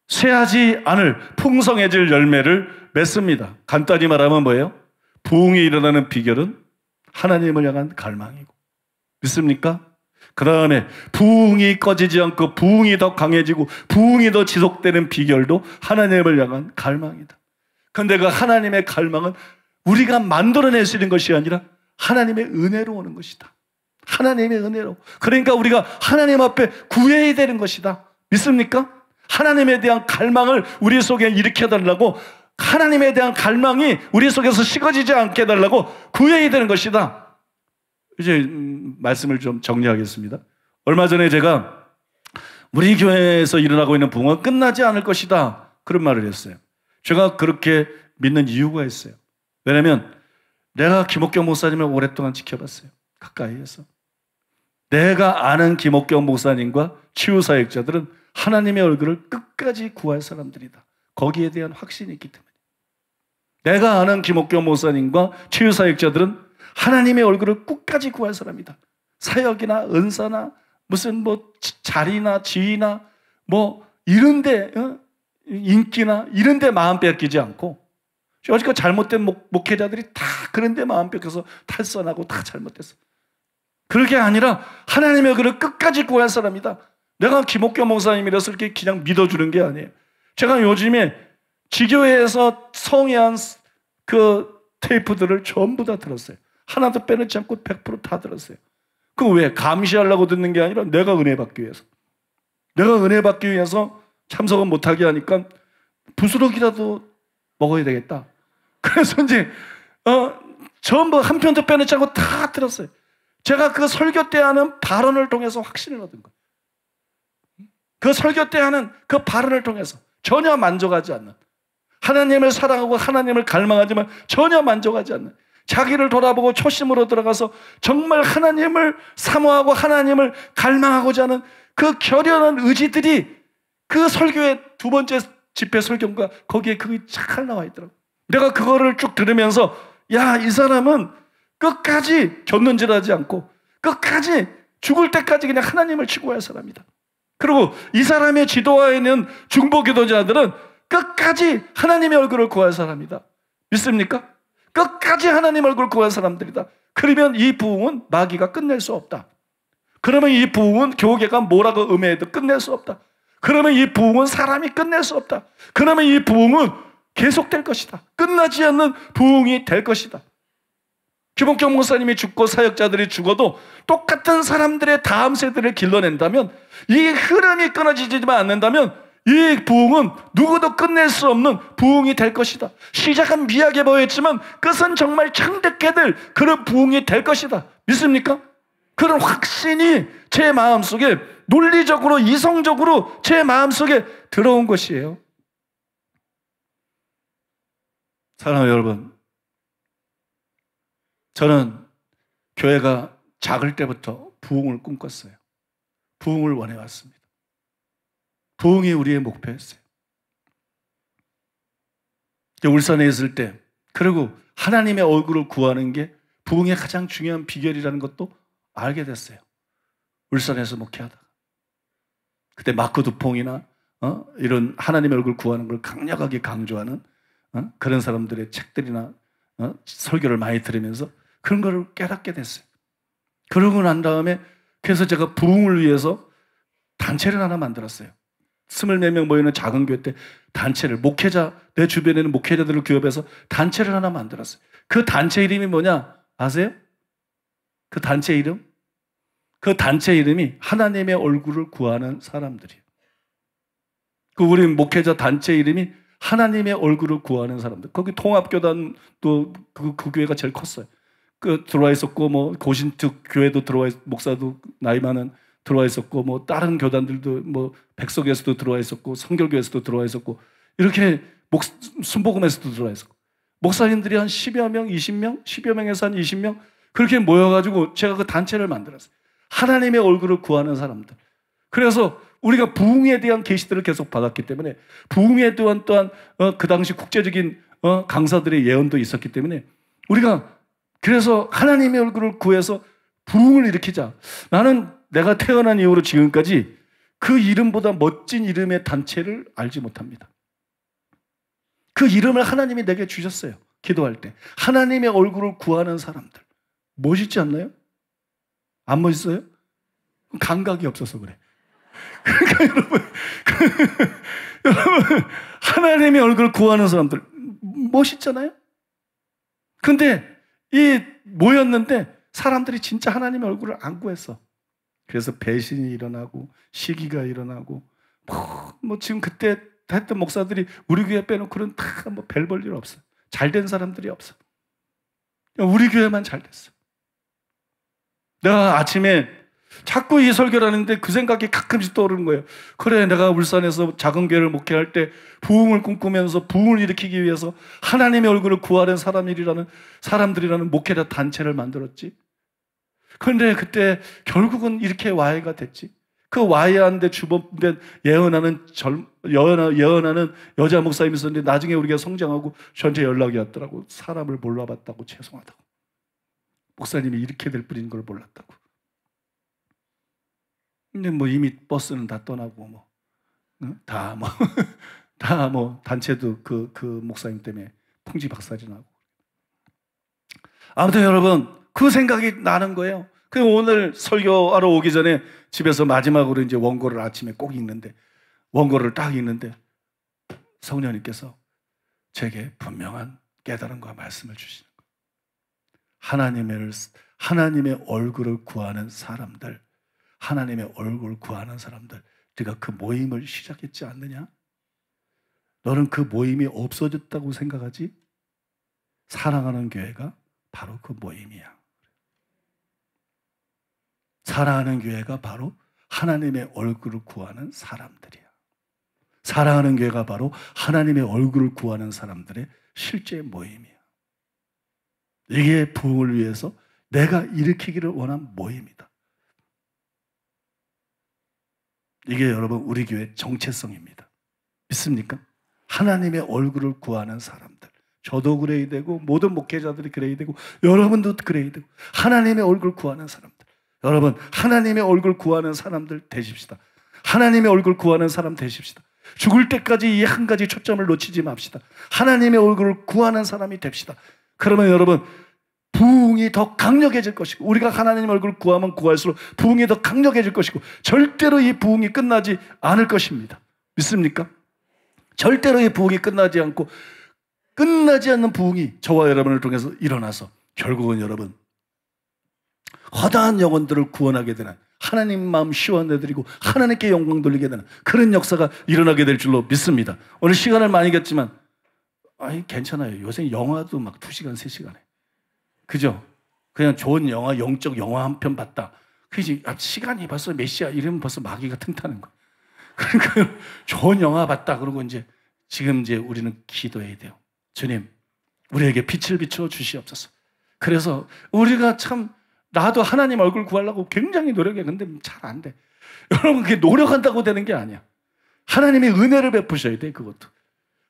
쇠하지 않을 풍성해질 열매를 맺습니다. 간단히 말하면 뭐예요? 부흥이 일어나는 비결은 하나님을 향한 갈망이고. 믿습니까? 그 다음에 부흥이 꺼지지 않고 부흥이 더 강해지고 부흥이 더 지속되는 비결도 하나님을 향한 갈망이다. 그런데 그 하나님의 갈망은 우리가 만들어낼 수 있는 것이 아니라 하나님의 은혜로 오는 것이다. 하나님의 은혜로. 그러니까 우리가 하나님 앞에 구해야 되는 것이다. 믿습니까? 하나님에 대한 갈망을 우리 속에 일으켜달라고 하나님에 대한 갈망이 우리 속에서 식어지지 않게 해달라고 구해야 되는 것이다. 이제 음, 말씀을 좀 정리하겠습니다. 얼마 전에 제가 우리 교회에서 일어나고 있는 붕은 끝나지 않을 것이다. 그런 말을 했어요. 제가 그렇게 믿는 이유가 있어요. 왜냐하면 내가 김옥경 목사님을 오랫동안 지켜봤어요. 가까이에서. 내가 아는 김옥경 목사님과 치유사역자들은 하나님의 얼굴을 끝까지 구할 사람들이다. 거기에 대한 확신이 있기 때문에. 내가 아는 김옥경 목사님과 치유사역자들은 하나님의 얼굴을 끝까지 구할 사람이다. 사역이나 은사나 무슨 뭐 자리나 지위나 뭐 이런데 어? 인기나 이런데 마음 뺏기지 않고 여지껏 잘못된 목, 목회자들이 다 그런데 마음 뺏겨서 탈선하고 다 잘못됐어. 그게 아니라 하나님의 얼굴을 끝까지 구할 사람이다. 내가 김옥교 목사님이라서 이렇게 그냥 믿어주는 게 아니에요. 제가 요즘에 지교회에서 성의한 그 테이프들을 전부 다 들었어요. 하나도 빼놓지 않고 100%다 들었어요. 그 왜? 감시하려고 듣는 게 아니라 내가 은혜 받기 위해서. 내가 은혜 받기 위해서 참석은 못하게 하니까 부스러기라도 먹어야 되겠다. 그래서 이제, 어, 전부 한 편도 빼놓지 않고 다 들었어요. 제가 그 설교 때 하는 발언을 통해서 확신을 얻은 거예요. 그 설교 때 하는 그 발언을 통해서 전혀 만족하지 않는 하나님을 사랑하고 하나님을 갈망하지만 전혀 만족하지 않는 자기를 돌아보고 초심으로 들어가서 정말 하나님을 사모하고 하나님을 갈망하고자 하는 그 결연한 의지들이 그 설교의 두 번째 집회 설교가 거기에 그게 잘 나와 있더라고. 내가 그거를 쭉 들으면서 야, 이 사람은 끝까지 견눈질하지 않고 끝까지 죽을 때까지 그냥 하나님을 치고 할 사람이다. 그리고 이 사람의 지도하에 있는 중보 기도자들은 끝까지 하나님의 얼굴을 구할 사람이다. 믿습니까? 끝까지 하나님 얼굴을 구할 사람들이다. 그러면 이 부흥은 마귀가 끝낼 수 없다. 그러면 이 부흥은 교계가 뭐라고 음해해도 끝낼 수 없다. 그러면 이 부흥은 사람이 끝낼 수 없다. 그러면 이 부흥은 계속될 것이다. 끝나지 않는 부흥이 될 것이다. 김옥경 목사님이 죽고 사역자들이 죽어도 똑같은 사람들의 다음 세대를 길러낸다면 이 흐름이 끊어지지만 않는다면 이 부흥은 누구도 끝낼 수 없는 부흥이 될 것이다. 시작은 미약해 보였지만 끝은 정말 창대케 될 그런 부흥이 될 것이다. 믿습니까? 그런 확신이 제 마음속에 논리적으로 이성적으로 제 마음속에 들어온 것이에요. 사랑하는 여러분, 저는 교회가 작을 때부터 부흥을 꿈꿨어요. 부흥을 원해 왔습니다. 부흥이 우리의 목표였어요. 울산에 있을 때, 그리고 하나님의 얼굴을 구하는 게 부흥의 가장 중요한 비결이라는 것도 알게 됐어요. 울산에서 목회하다가. 그때 마크 두퐁이나 어? 이런 하나님의 얼굴 구하는 걸 강력하게 강조하는 어? 그런 사람들의 책들이나 어? 설교를 많이 들으면서 그런 거를 깨닫게 됐어요. 그러고 난 다음에 그래서 제가 부흥을 위해서 단체를 하나 만들었어요. 스물네 명 모이는 작은 교회 때 단체를 목회자 내 주변에 는 목회자들을 교합해서 단체를 하나 만들었어요. 그 단체 이름이 뭐냐 아세요? 그 단체 이름? 그 단체 이름이 하나님의 얼굴을 구하는 사람들이에요. 그 우리 목회자 단체 이름이 하나님의 얼굴을 구하는 사람들. 거기 통합교단도 그, 그 교회가 제일 컸어요. 그 들어와 있었고 뭐 고신특 교회도 들어와 있, 목사도 나이 많은 들어와 있었고 뭐 다른 교단들도 뭐 백석에서도 들어와 있었고 성결교에서도 들어와 있었고 이렇게 목 순복음에서도 들어와 있었고 목사님들이 한 10여 명, 20명, 10여 명에서 한 20명 그렇게 모여가지고 제가 그 단체를 만들었어요. 하나님의 얼굴을 구하는 사람들. 그래서 우리가 부흥에 대한 계시들을 계속 받았기 때문에 부흥에 대한 또한 어, 그 당시 국제적인 어, 강사들의 예언도 있었기 때문에 우리가 그래서 하나님의 얼굴을 구해서 부흥을 일으키자. 나는 내가 태어난 이후로 지금까지 그 이름보다 멋진 이름의 단체를 알지 못합니다. 그 이름을 하나님이 내게 주셨어요. 기도할 때. 하나님의 얼굴을 구하는 사람들. 멋있지 않나요? 안 멋있어요? 감각이 없어서 그래. 그러니까 여러분, 여러분, 하나님의 얼굴을 구하는 사람들 멋있잖아요? 근데 이 모였는데 사람들이 진짜 하나님의 얼굴을 안 구했어. 그래서 배신이 일어나고 시기가 일어나고 뭐, 뭐 지금 그때 했던 목사들이 우리 교회 빼놓고는 다뭐 별 볼 일 없어. 잘 된 사람들이 없어. 우리 교회만 잘 됐어. 내가 아침에 자꾸 이 설교를 하는데 그 생각이 가끔씩 떠오르는 거예요. 그래, 내가 울산에서 작은 교회를 목회할 때 부흥을 꿈꾸면서 부흥을 일으키기 위해서 하나님의 얼굴을 구하는 사람들이라는 사람들이라는 목회자 단체를 만들었지. 그런데 그때 결국은 이렇게 와해가 됐지. 그 와해한데 주범된 예언하는 젊, 예언하, 예언하는 여자 목사님이 있었는데 나중에 우리가 성장하고 저한테 연락이 왔더라고. 사람을 몰라봤다고 죄송하다고. 목사님이 이렇게 될 뿐인 걸 몰랐다고. 근데 뭐 이미 버스는 다 떠나고 뭐다뭐 다 뭐 단체도 그 그 목사님 때문에 풍지 박살이 나고 아무튼 여러분 그 생각이 나는 거예요. 그 오늘 설교하러 오기 전에 집에서 마지막으로 이제 원고를 아침에 꼭 읽는데 원고를 딱 읽는데 성령님께서 제게 분명한 깨달음과 말씀을 주시는 거예요. 하나님의 하나님의 얼굴을 구하는 사람들 하나님의 얼굴 구하는 사람들, 네가 그 모임을 시작했지 않느냐? 너는 그 모임이 없어졌다고 생각하지? 사랑하는 교회가 바로 그 모임이야. 사랑하는 교회가 바로 하나님의 얼굴을 구하는 사람들이야. 사랑하는 교회가 바로 하나님의 얼굴을 구하는 사람들의 실제 모임이야. 이게 부흥을 위해서 내가 일으키기를 원한 모임이다. 이게 여러분 우리 교회 정체성입니다. 믿습니까? 하나님의 얼굴을 구하는 사람들. 저도 그래야 되고 모든 목회자들이 그래야 되고 여러분도 그래야 되고 하나님의 얼굴 구하는 사람들. 여러분 하나님의 얼굴 구하는 사람들 되십시다. 하나님의 얼굴 구하는 사람 되십시다. 죽을 때까지 이 한 가지 초점을 놓치지 맙시다. 하나님의 얼굴을 구하는 사람이 됩시다. 그러면 여러분 부흥이 더 강력해질 것이고 우리가 하나님 얼굴 구하면 구할수록 부흥이 더 강력해질 것이고 절대로 이 부흥이 끝나지 않을 것입니다. 믿습니까? 절대로 이 부흥이 끝나지 않고 끝나지 않는 부흥이 저와 여러분을 통해서 일어나서 결국은 여러분 허다한 영혼들을 구원하게 되는 하나님 마음 시원해드리고 하나님께 영광 돌리게 되는 그런 역사가 일어나게 될 줄로 믿습니다. 오늘 시간을 많이 겠지만 아니 괜찮아요. 요새 영화도 막 2시간, 3시간에 그죠? 그냥 좋은 영화, 영적 영화 한 편 봤다. 그지? 아, 시간이 벌써 몇 시야? 이러면 벌써 마귀가 틈타는 거야. 그러니까 좋은 영화 봤다. 그러고 이제 지금 이제 우리는 기도해야 돼요. 주님, 우리에게 빛을 비춰 주시옵소서. 그래서 우리가 참 나도 하나님 얼굴 구하려고 굉장히 노력해. 근데 잘 안 돼. 여러분, 그게 노력한다고 되는 게 아니야. 하나님의 은혜를 베푸셔야 돼, 그것도.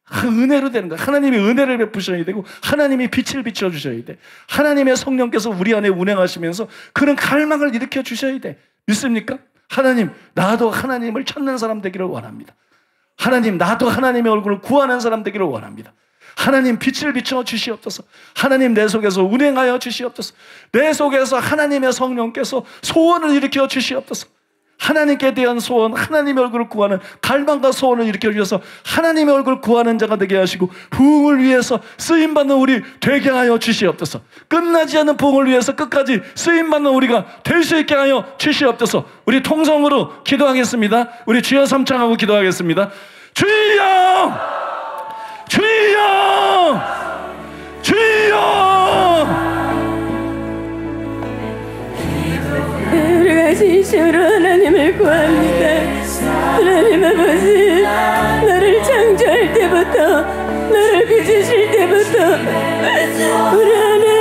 그 은혜로 되는 거야. 하나님이 은혜를 베푸셔야 되고 하나님이 빛을 비춰 주셔야 돼. 하나님의 성령께서 우리 안에 운행하시면서 그런 갈망을 일으켜 주셔야 돼. 믿습니까? 하나님, 나도 하나님을 찾는 사람 되기를 원합니다. 하나님, 나도 하나님의 얼굴을 구하는 사람 되기를 원합니다. 하나님 빛을 비춰 주시옵소서. 하나님 내 속에서 운행하여 주시옵소서. 내 속에서 하나님의 성령께서 소원을 일으켜 주시옵소서. 하나님께 대한 소원, 하나님의 얼굴을 구하는 갈망과 소원을 일으켜 주셔서 하나님의 얼굴을 구하는 자가 되게 하시고 부흥을 위해서 쓰임 받는 우리 되게 하여 주시옵소서. 끝나지 않는 부흥을 위해서 끝까지 쓰임 받는 우리가 될 수 있게 하여 주시옵소서. 우리 통성으로 기도하겠습니다. 우리 주여 삼창하고 기도하겠습니다. 주여! 주여! 주여! 우리가 진심으로 하나님을 구합니다. 하나님 아버지, 나를 창조할 때부터, 나를 빚으실 때부터, 우리 하나님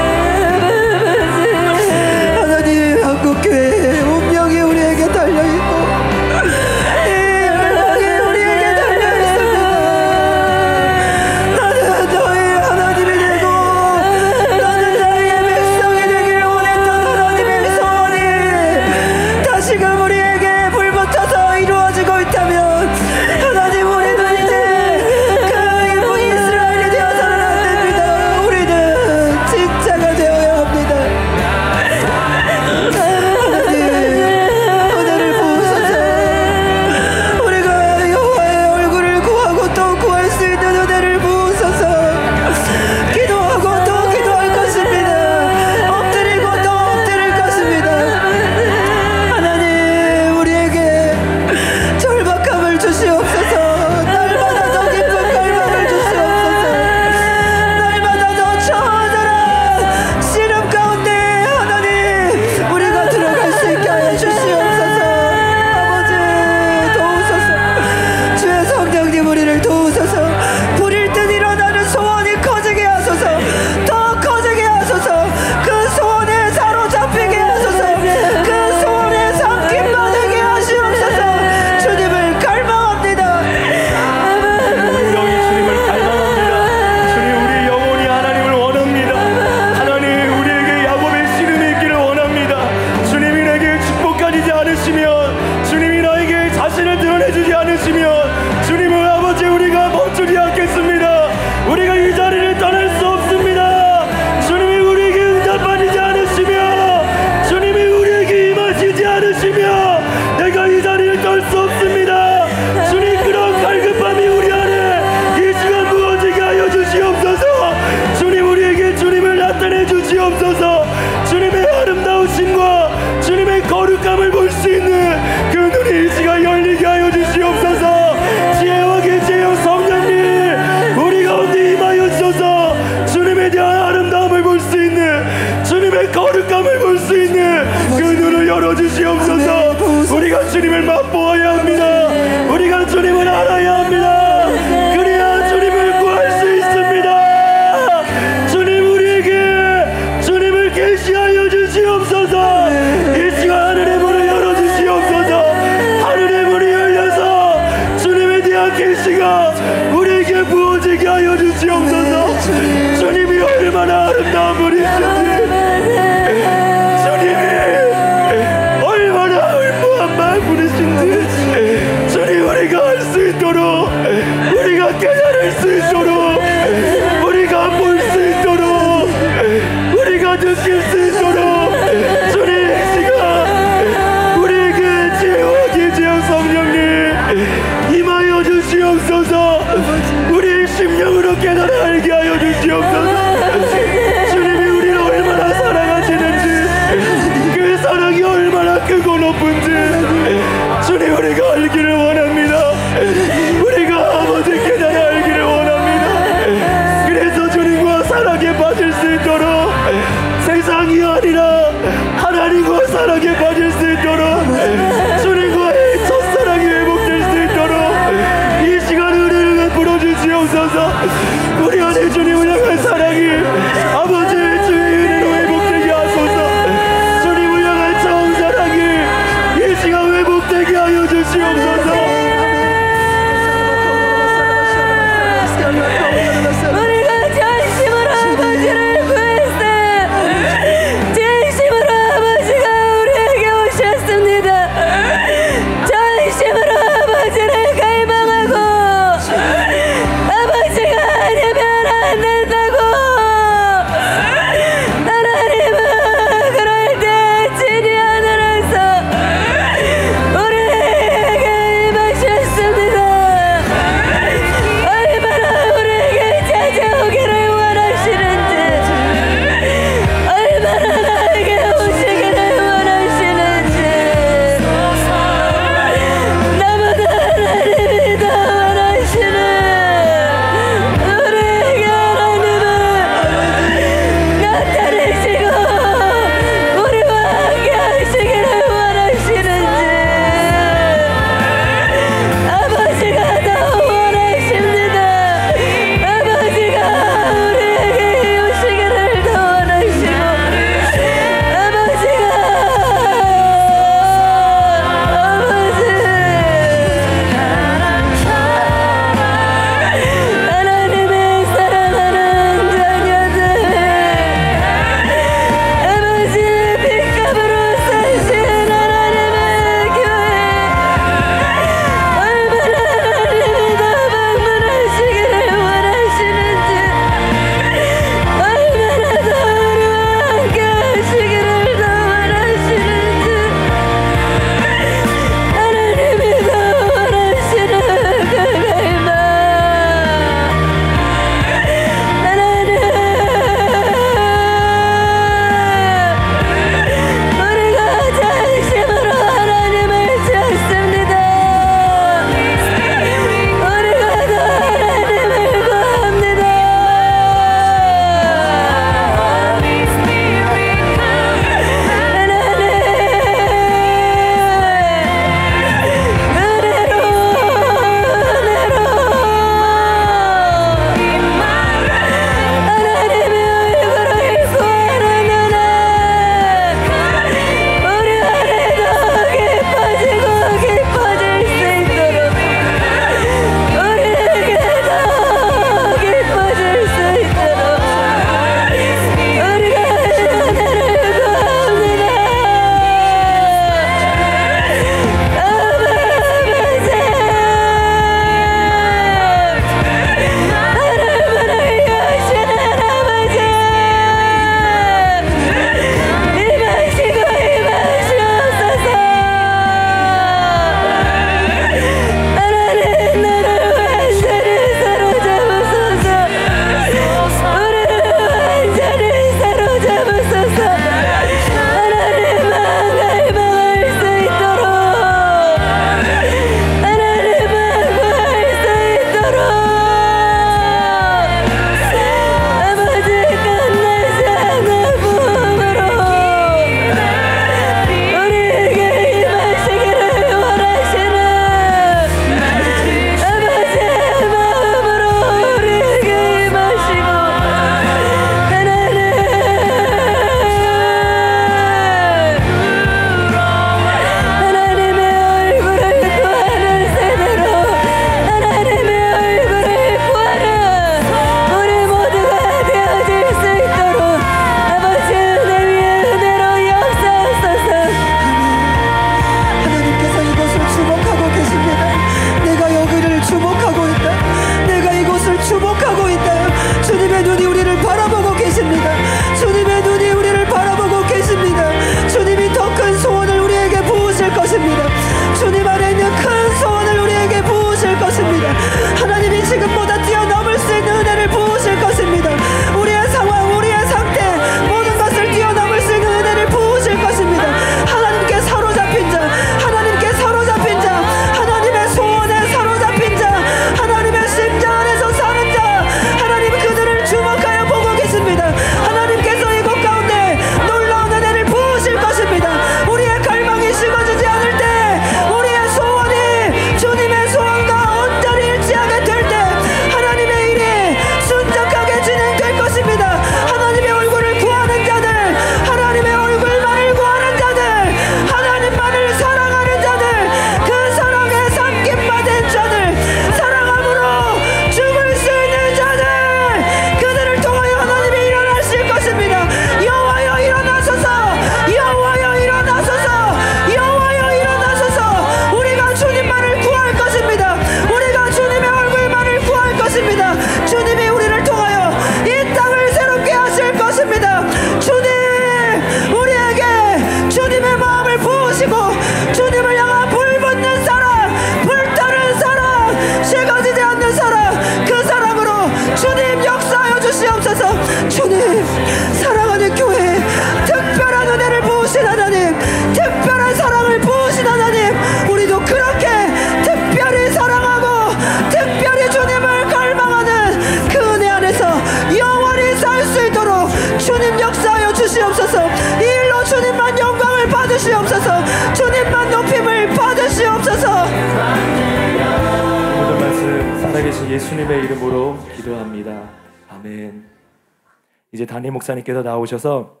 나오셔서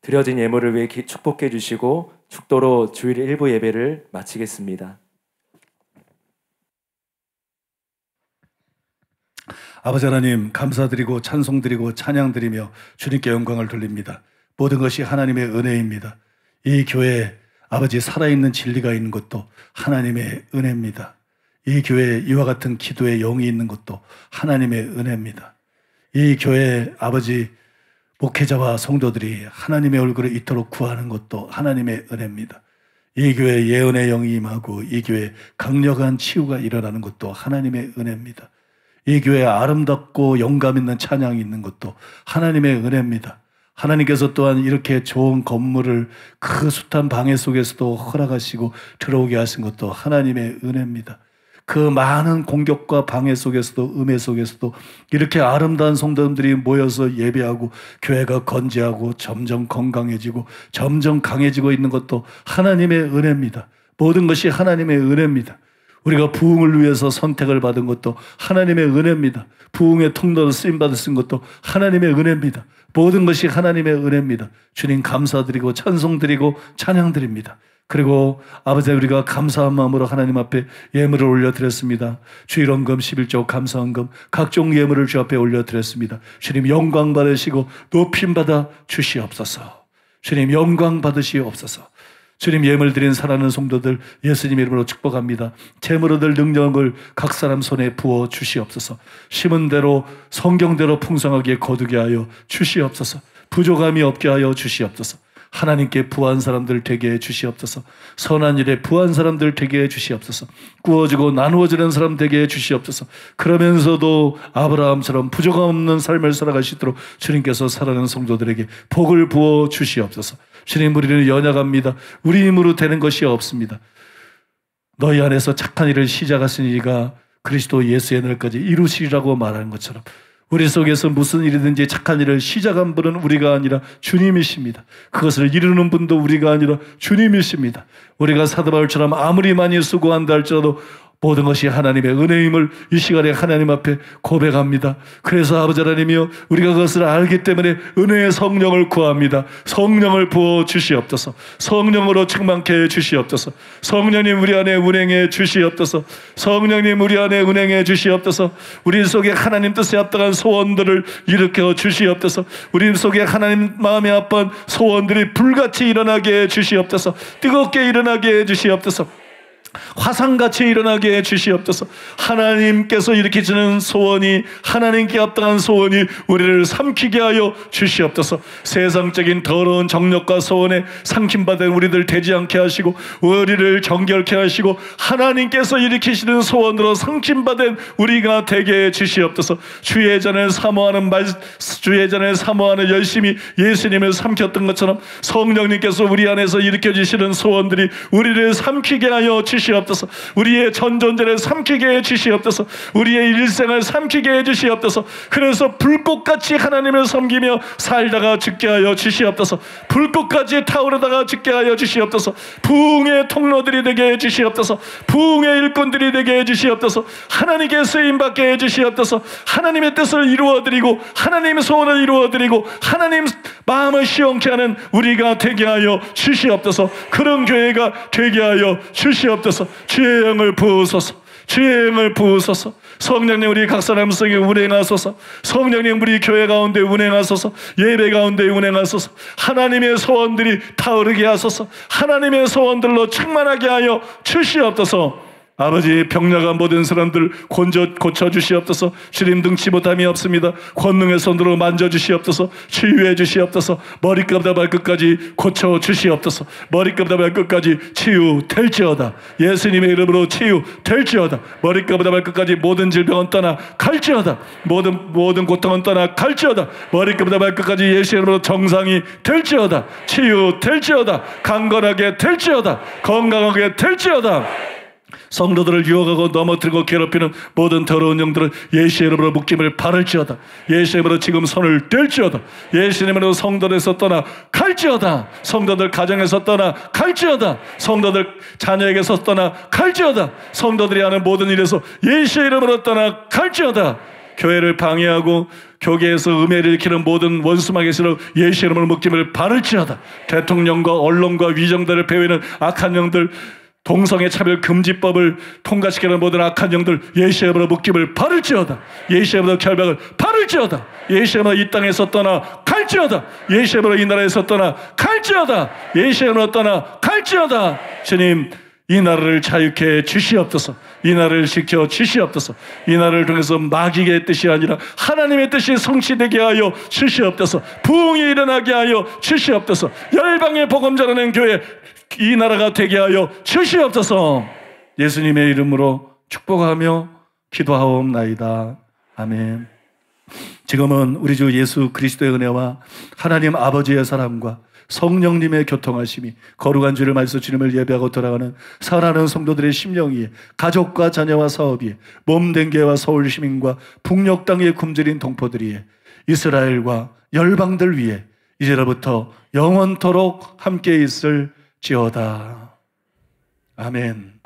드려진 예물을 위해 기- 축복해 주시고 축도로 주일 일부 예배를 마치겠습니다. 아버지 하나님 감사드리고 찬송드리고 찬양드리며 주님께 영광을 돌립니다. 모든 것이 하나님의 은혜입니다. 이 교회에 아버지 살아있는 진리가 있는 것도 하나님의 은혜입니다. 이 교회에 이와 같은 기도의 영이 있는 것도 하나님의 은혜입니다. 이 교회에 아버지 목회자와 성도들이 하나님의 얼굴을 이토록 구하는 것도 하나님의 은혜입니다. 이 교회 예언의 영이 임하고 이 교회 강력한 치유가 일어나는 것도 하나님의 은혜입니다. 이 교회에 아름답고 영감 있는 찬양이 있는 것도 하나님의 은혜입니다. 하나님께서 또한 이렇게 좋은 건물을 그 숱한 방해 속에서도 허락하시고 들어오게 하신 것도 하나님의 은혜입니다. 그 많은 공격과 방해 속에서도 음해 속에서도 이렇게 아름다운 성도들이 모여서 예배하고 교회가 건재하고 점점 건강해지고 점점 강해지고 있는 것도 하나님의 은혜입니다. 모든 것이 하나님의 은혜입니다. 우리가 부흥을 위해서 선택을 받은 것도 하나님의 은혜입니다. 부흥의 통로로 쓰임 받으신 것도 하나님의 은혜입니다. 모든 것이 하나님의 은혜입니다. 주님 감사드리고 찬송드리고 찬양드립니다. 그리고 아버지 우리가 감사한 마음으로 하나님 앞에 예물을 올려드렸습니다. 주일원금 11조 감사원금 각종 예물을 주 앞에 올려드렸습니다. 주님 영광 받으시고 높임 받아 주시옵소서. 주님 영광 받으시옵소서. 주님 예물 드린 사랑하는 성도들 예수님 이름으로 축복합니다. 재물 얻을 능력을 각 사람 손에 부어 주시옵소서. 심은 대로 성경대로 풍성하게 거두게 하여 주시옵소서. 부족함이 없게 하여 주시옵소서. 하나님께 부한 사람들 되게 해 주시옵소서. 선한 일에 부한 사람들 되게 해 주시옵소서. 구워주고 나누어지는 사람 되게 해 주시옵소서. 그러면서도 아브라함처럼 부족함 없는 삶을 있도록 주님께서 사랑하는 성도들에게 복을 부어 주시옵소서. 주님 우리는 연약합니다. 우리 힘으로 되는 것이 없습니다. 너희 안에서 착한 일을 시작하신 이가 그리스도 예수의 날까지 이루시리라고 말하는 것처럼 우리 속에서 무슨 일이든지 착한 일을 시작한 분은 우리가 아니라 주님이십니다. 그것을 이루는 분도 우리가 아니라 주님이십니다. 우리가 사도 바울처럼 아무리 많이 수고한다 할지라도 모든 것이 하나님의 은혜임을 이 시간에 하나님 앞에 고백합니다. 그래서 아버지 하나님이여 우리가 그것을 알기 때문에 은혜의 성령을 구합니다. 성령을 부어 주시옵소서. 성령으로 충만케 해 주시옵소서. 성령님 우리 안에 운행해 주시옵소서. 성령님 우리 안에 운행해 주시옵소서. 우리 속에 하나님 뜻에 합당한 소원들을 일으켜 주시옵소서. 우리 속에 하나님 마음에 아픈 소원들이 불같이 일어나게 해 주시옵소서. 뜨겁게 일어나게 해 주시옵소서. 화상같이 일어나게 해 주시옵소서. 하나님께서 일으키시는 소원이 하나님께 합당한 소원이 우리를 삼키게 하여 주시옵소서. 세상적인 더러운 정력과 소원에 삼킴받은 우리들 되지 않게 하시고 우리를 정결케 하시고 하나님께서 일으키시는 소원으로 삼킴받은 우리가 되게 해 주시옵소서. 주의 전을 사모하는 말 주의 전을 사모하는 열심히 예수님을 삼켰던 것처럼 성령님께서 우리 안에서 일으켜 주시는 소원들이 우리를 삼키게 하여 주시 옵소서. 우리의 전존재를 삼키게 해 주시옵소서. 우리의 일생을 삼키게 해 주시옵소서. 그래서 불꽃같이 하나님을 섬기며 살다가 죽게 하여 주시옵소서. 불꽃같이 타오르다가 죽게 하여 주시옵소서. 부흥의 통로들이 되게 해 주시옵소서. 부흥의 일꾼들이 되게 해 주시옵소서. 하나님께 쓰임 받게 해 주시옵소서. 하나님의 뜻을 이루어 드리고 하나님의 소원을 이루어 드리고 하나님 마음을 시원케 하는 우리가 되게 하여 주시옵소서. 그런 교회가 되게 하여 주시옵소서. 주의 영을 부으소서. 주의 영을 부으소서. 성령님 우리 각 사람 속에 운행하소서. 성령님 우리 교회 가운데 운행하소서. 예배 가운데 운행하소서. 하나님의 소원들이 타오르게 하소서. 하나님의 소원들로 충만하게 하여 주시옵소서. 아버지 병나가 모든 사람들 곤져 고쳐 주시옵소서. 주님 등치 못함이 없습니다. 권능의 손으로 만져 주시옵소서. 치유해 주시옵소서. 머리끝부터 발끝까지 고쳐 주시옵소서. 머리끝부터 발끝까지 치유 될지어다. 예수님의 이름으로 치유 될지어다. 머리끝부터 발끝까지 모든 질병은 떠나 갈지어다. 모든 모든 고통은 떠나 갈지어다. 머리끝부터 발끝까지 예수의 이름으로 정상이 될지어다. 치유 될지어다. 강건하게 될지어다. 건강하게 될지어다 성도들을 유혹하고 넘어뜨리고 괴롭히는 모든 더러운 영들을 예수의 이름으로 묶임을 바를지어다. 예수의 이름으로 지금 손을 뗄지어다. 예수의 이름으로 성도들에서 떠나 갈지어다. 성도들 가정에서 떠나 갈지어다. 성도들 자녀에게서 떠나 갈지어다. 성도들이 하는 모든 일에서 예수의 이름으로 떠나 갈지어다. 교회를 방해하고 교계에서 음해를 일으키는 모든 원수마귀에서 예수의 이름으로 묶임을 바를지어다. 대통령과 언론과 위정들을 배회는 악한 영들 동성애 차별 금지법을 통과시키는 모든 악한 영들 예수의 이름으로 묶임을 바를지어다. 예수의 이름으로 결박을 바를지어다. 예수의 이름으로 이 땅에서 떠나 갈지어다. 예수의 이름으로 이 나라에서 떠나 갈지어다. 예수의 이름으로 떠나 갈지어다. 주님 이 나라를 자유케 해 주시옵소서. 이 나라를 지켜 주시옵소서. 이 나라를 통해서 마귀의 뜻이 아니라 하나님의 뜻이 성취되게 하여 주시옵소서. 부흥이 일어나게 하여 주시옵소서. 열방의 복음 전하는 교회 이 나라가 되게 하여 주시옵소서. 예수님의 이름으로 축복하며 기도하옵나이다. 아멘. 지금은 우리 주 예수 그리스도의 은혜와 하나님 아버지의 사랑과 성령님의 교통하심이 거룩한 주를 말씀 주님을 예배하고 돌아가는 사랑하는 성도들의 심령 위에 가족과 자녀와 사업 위에 몸된 교회와 서울 시민과 북녘 땅에 굶주린 동포들 위에 이스라엘과 열방들 위에 이제로부터 영원토록 함께 있을 지어다. 아멘.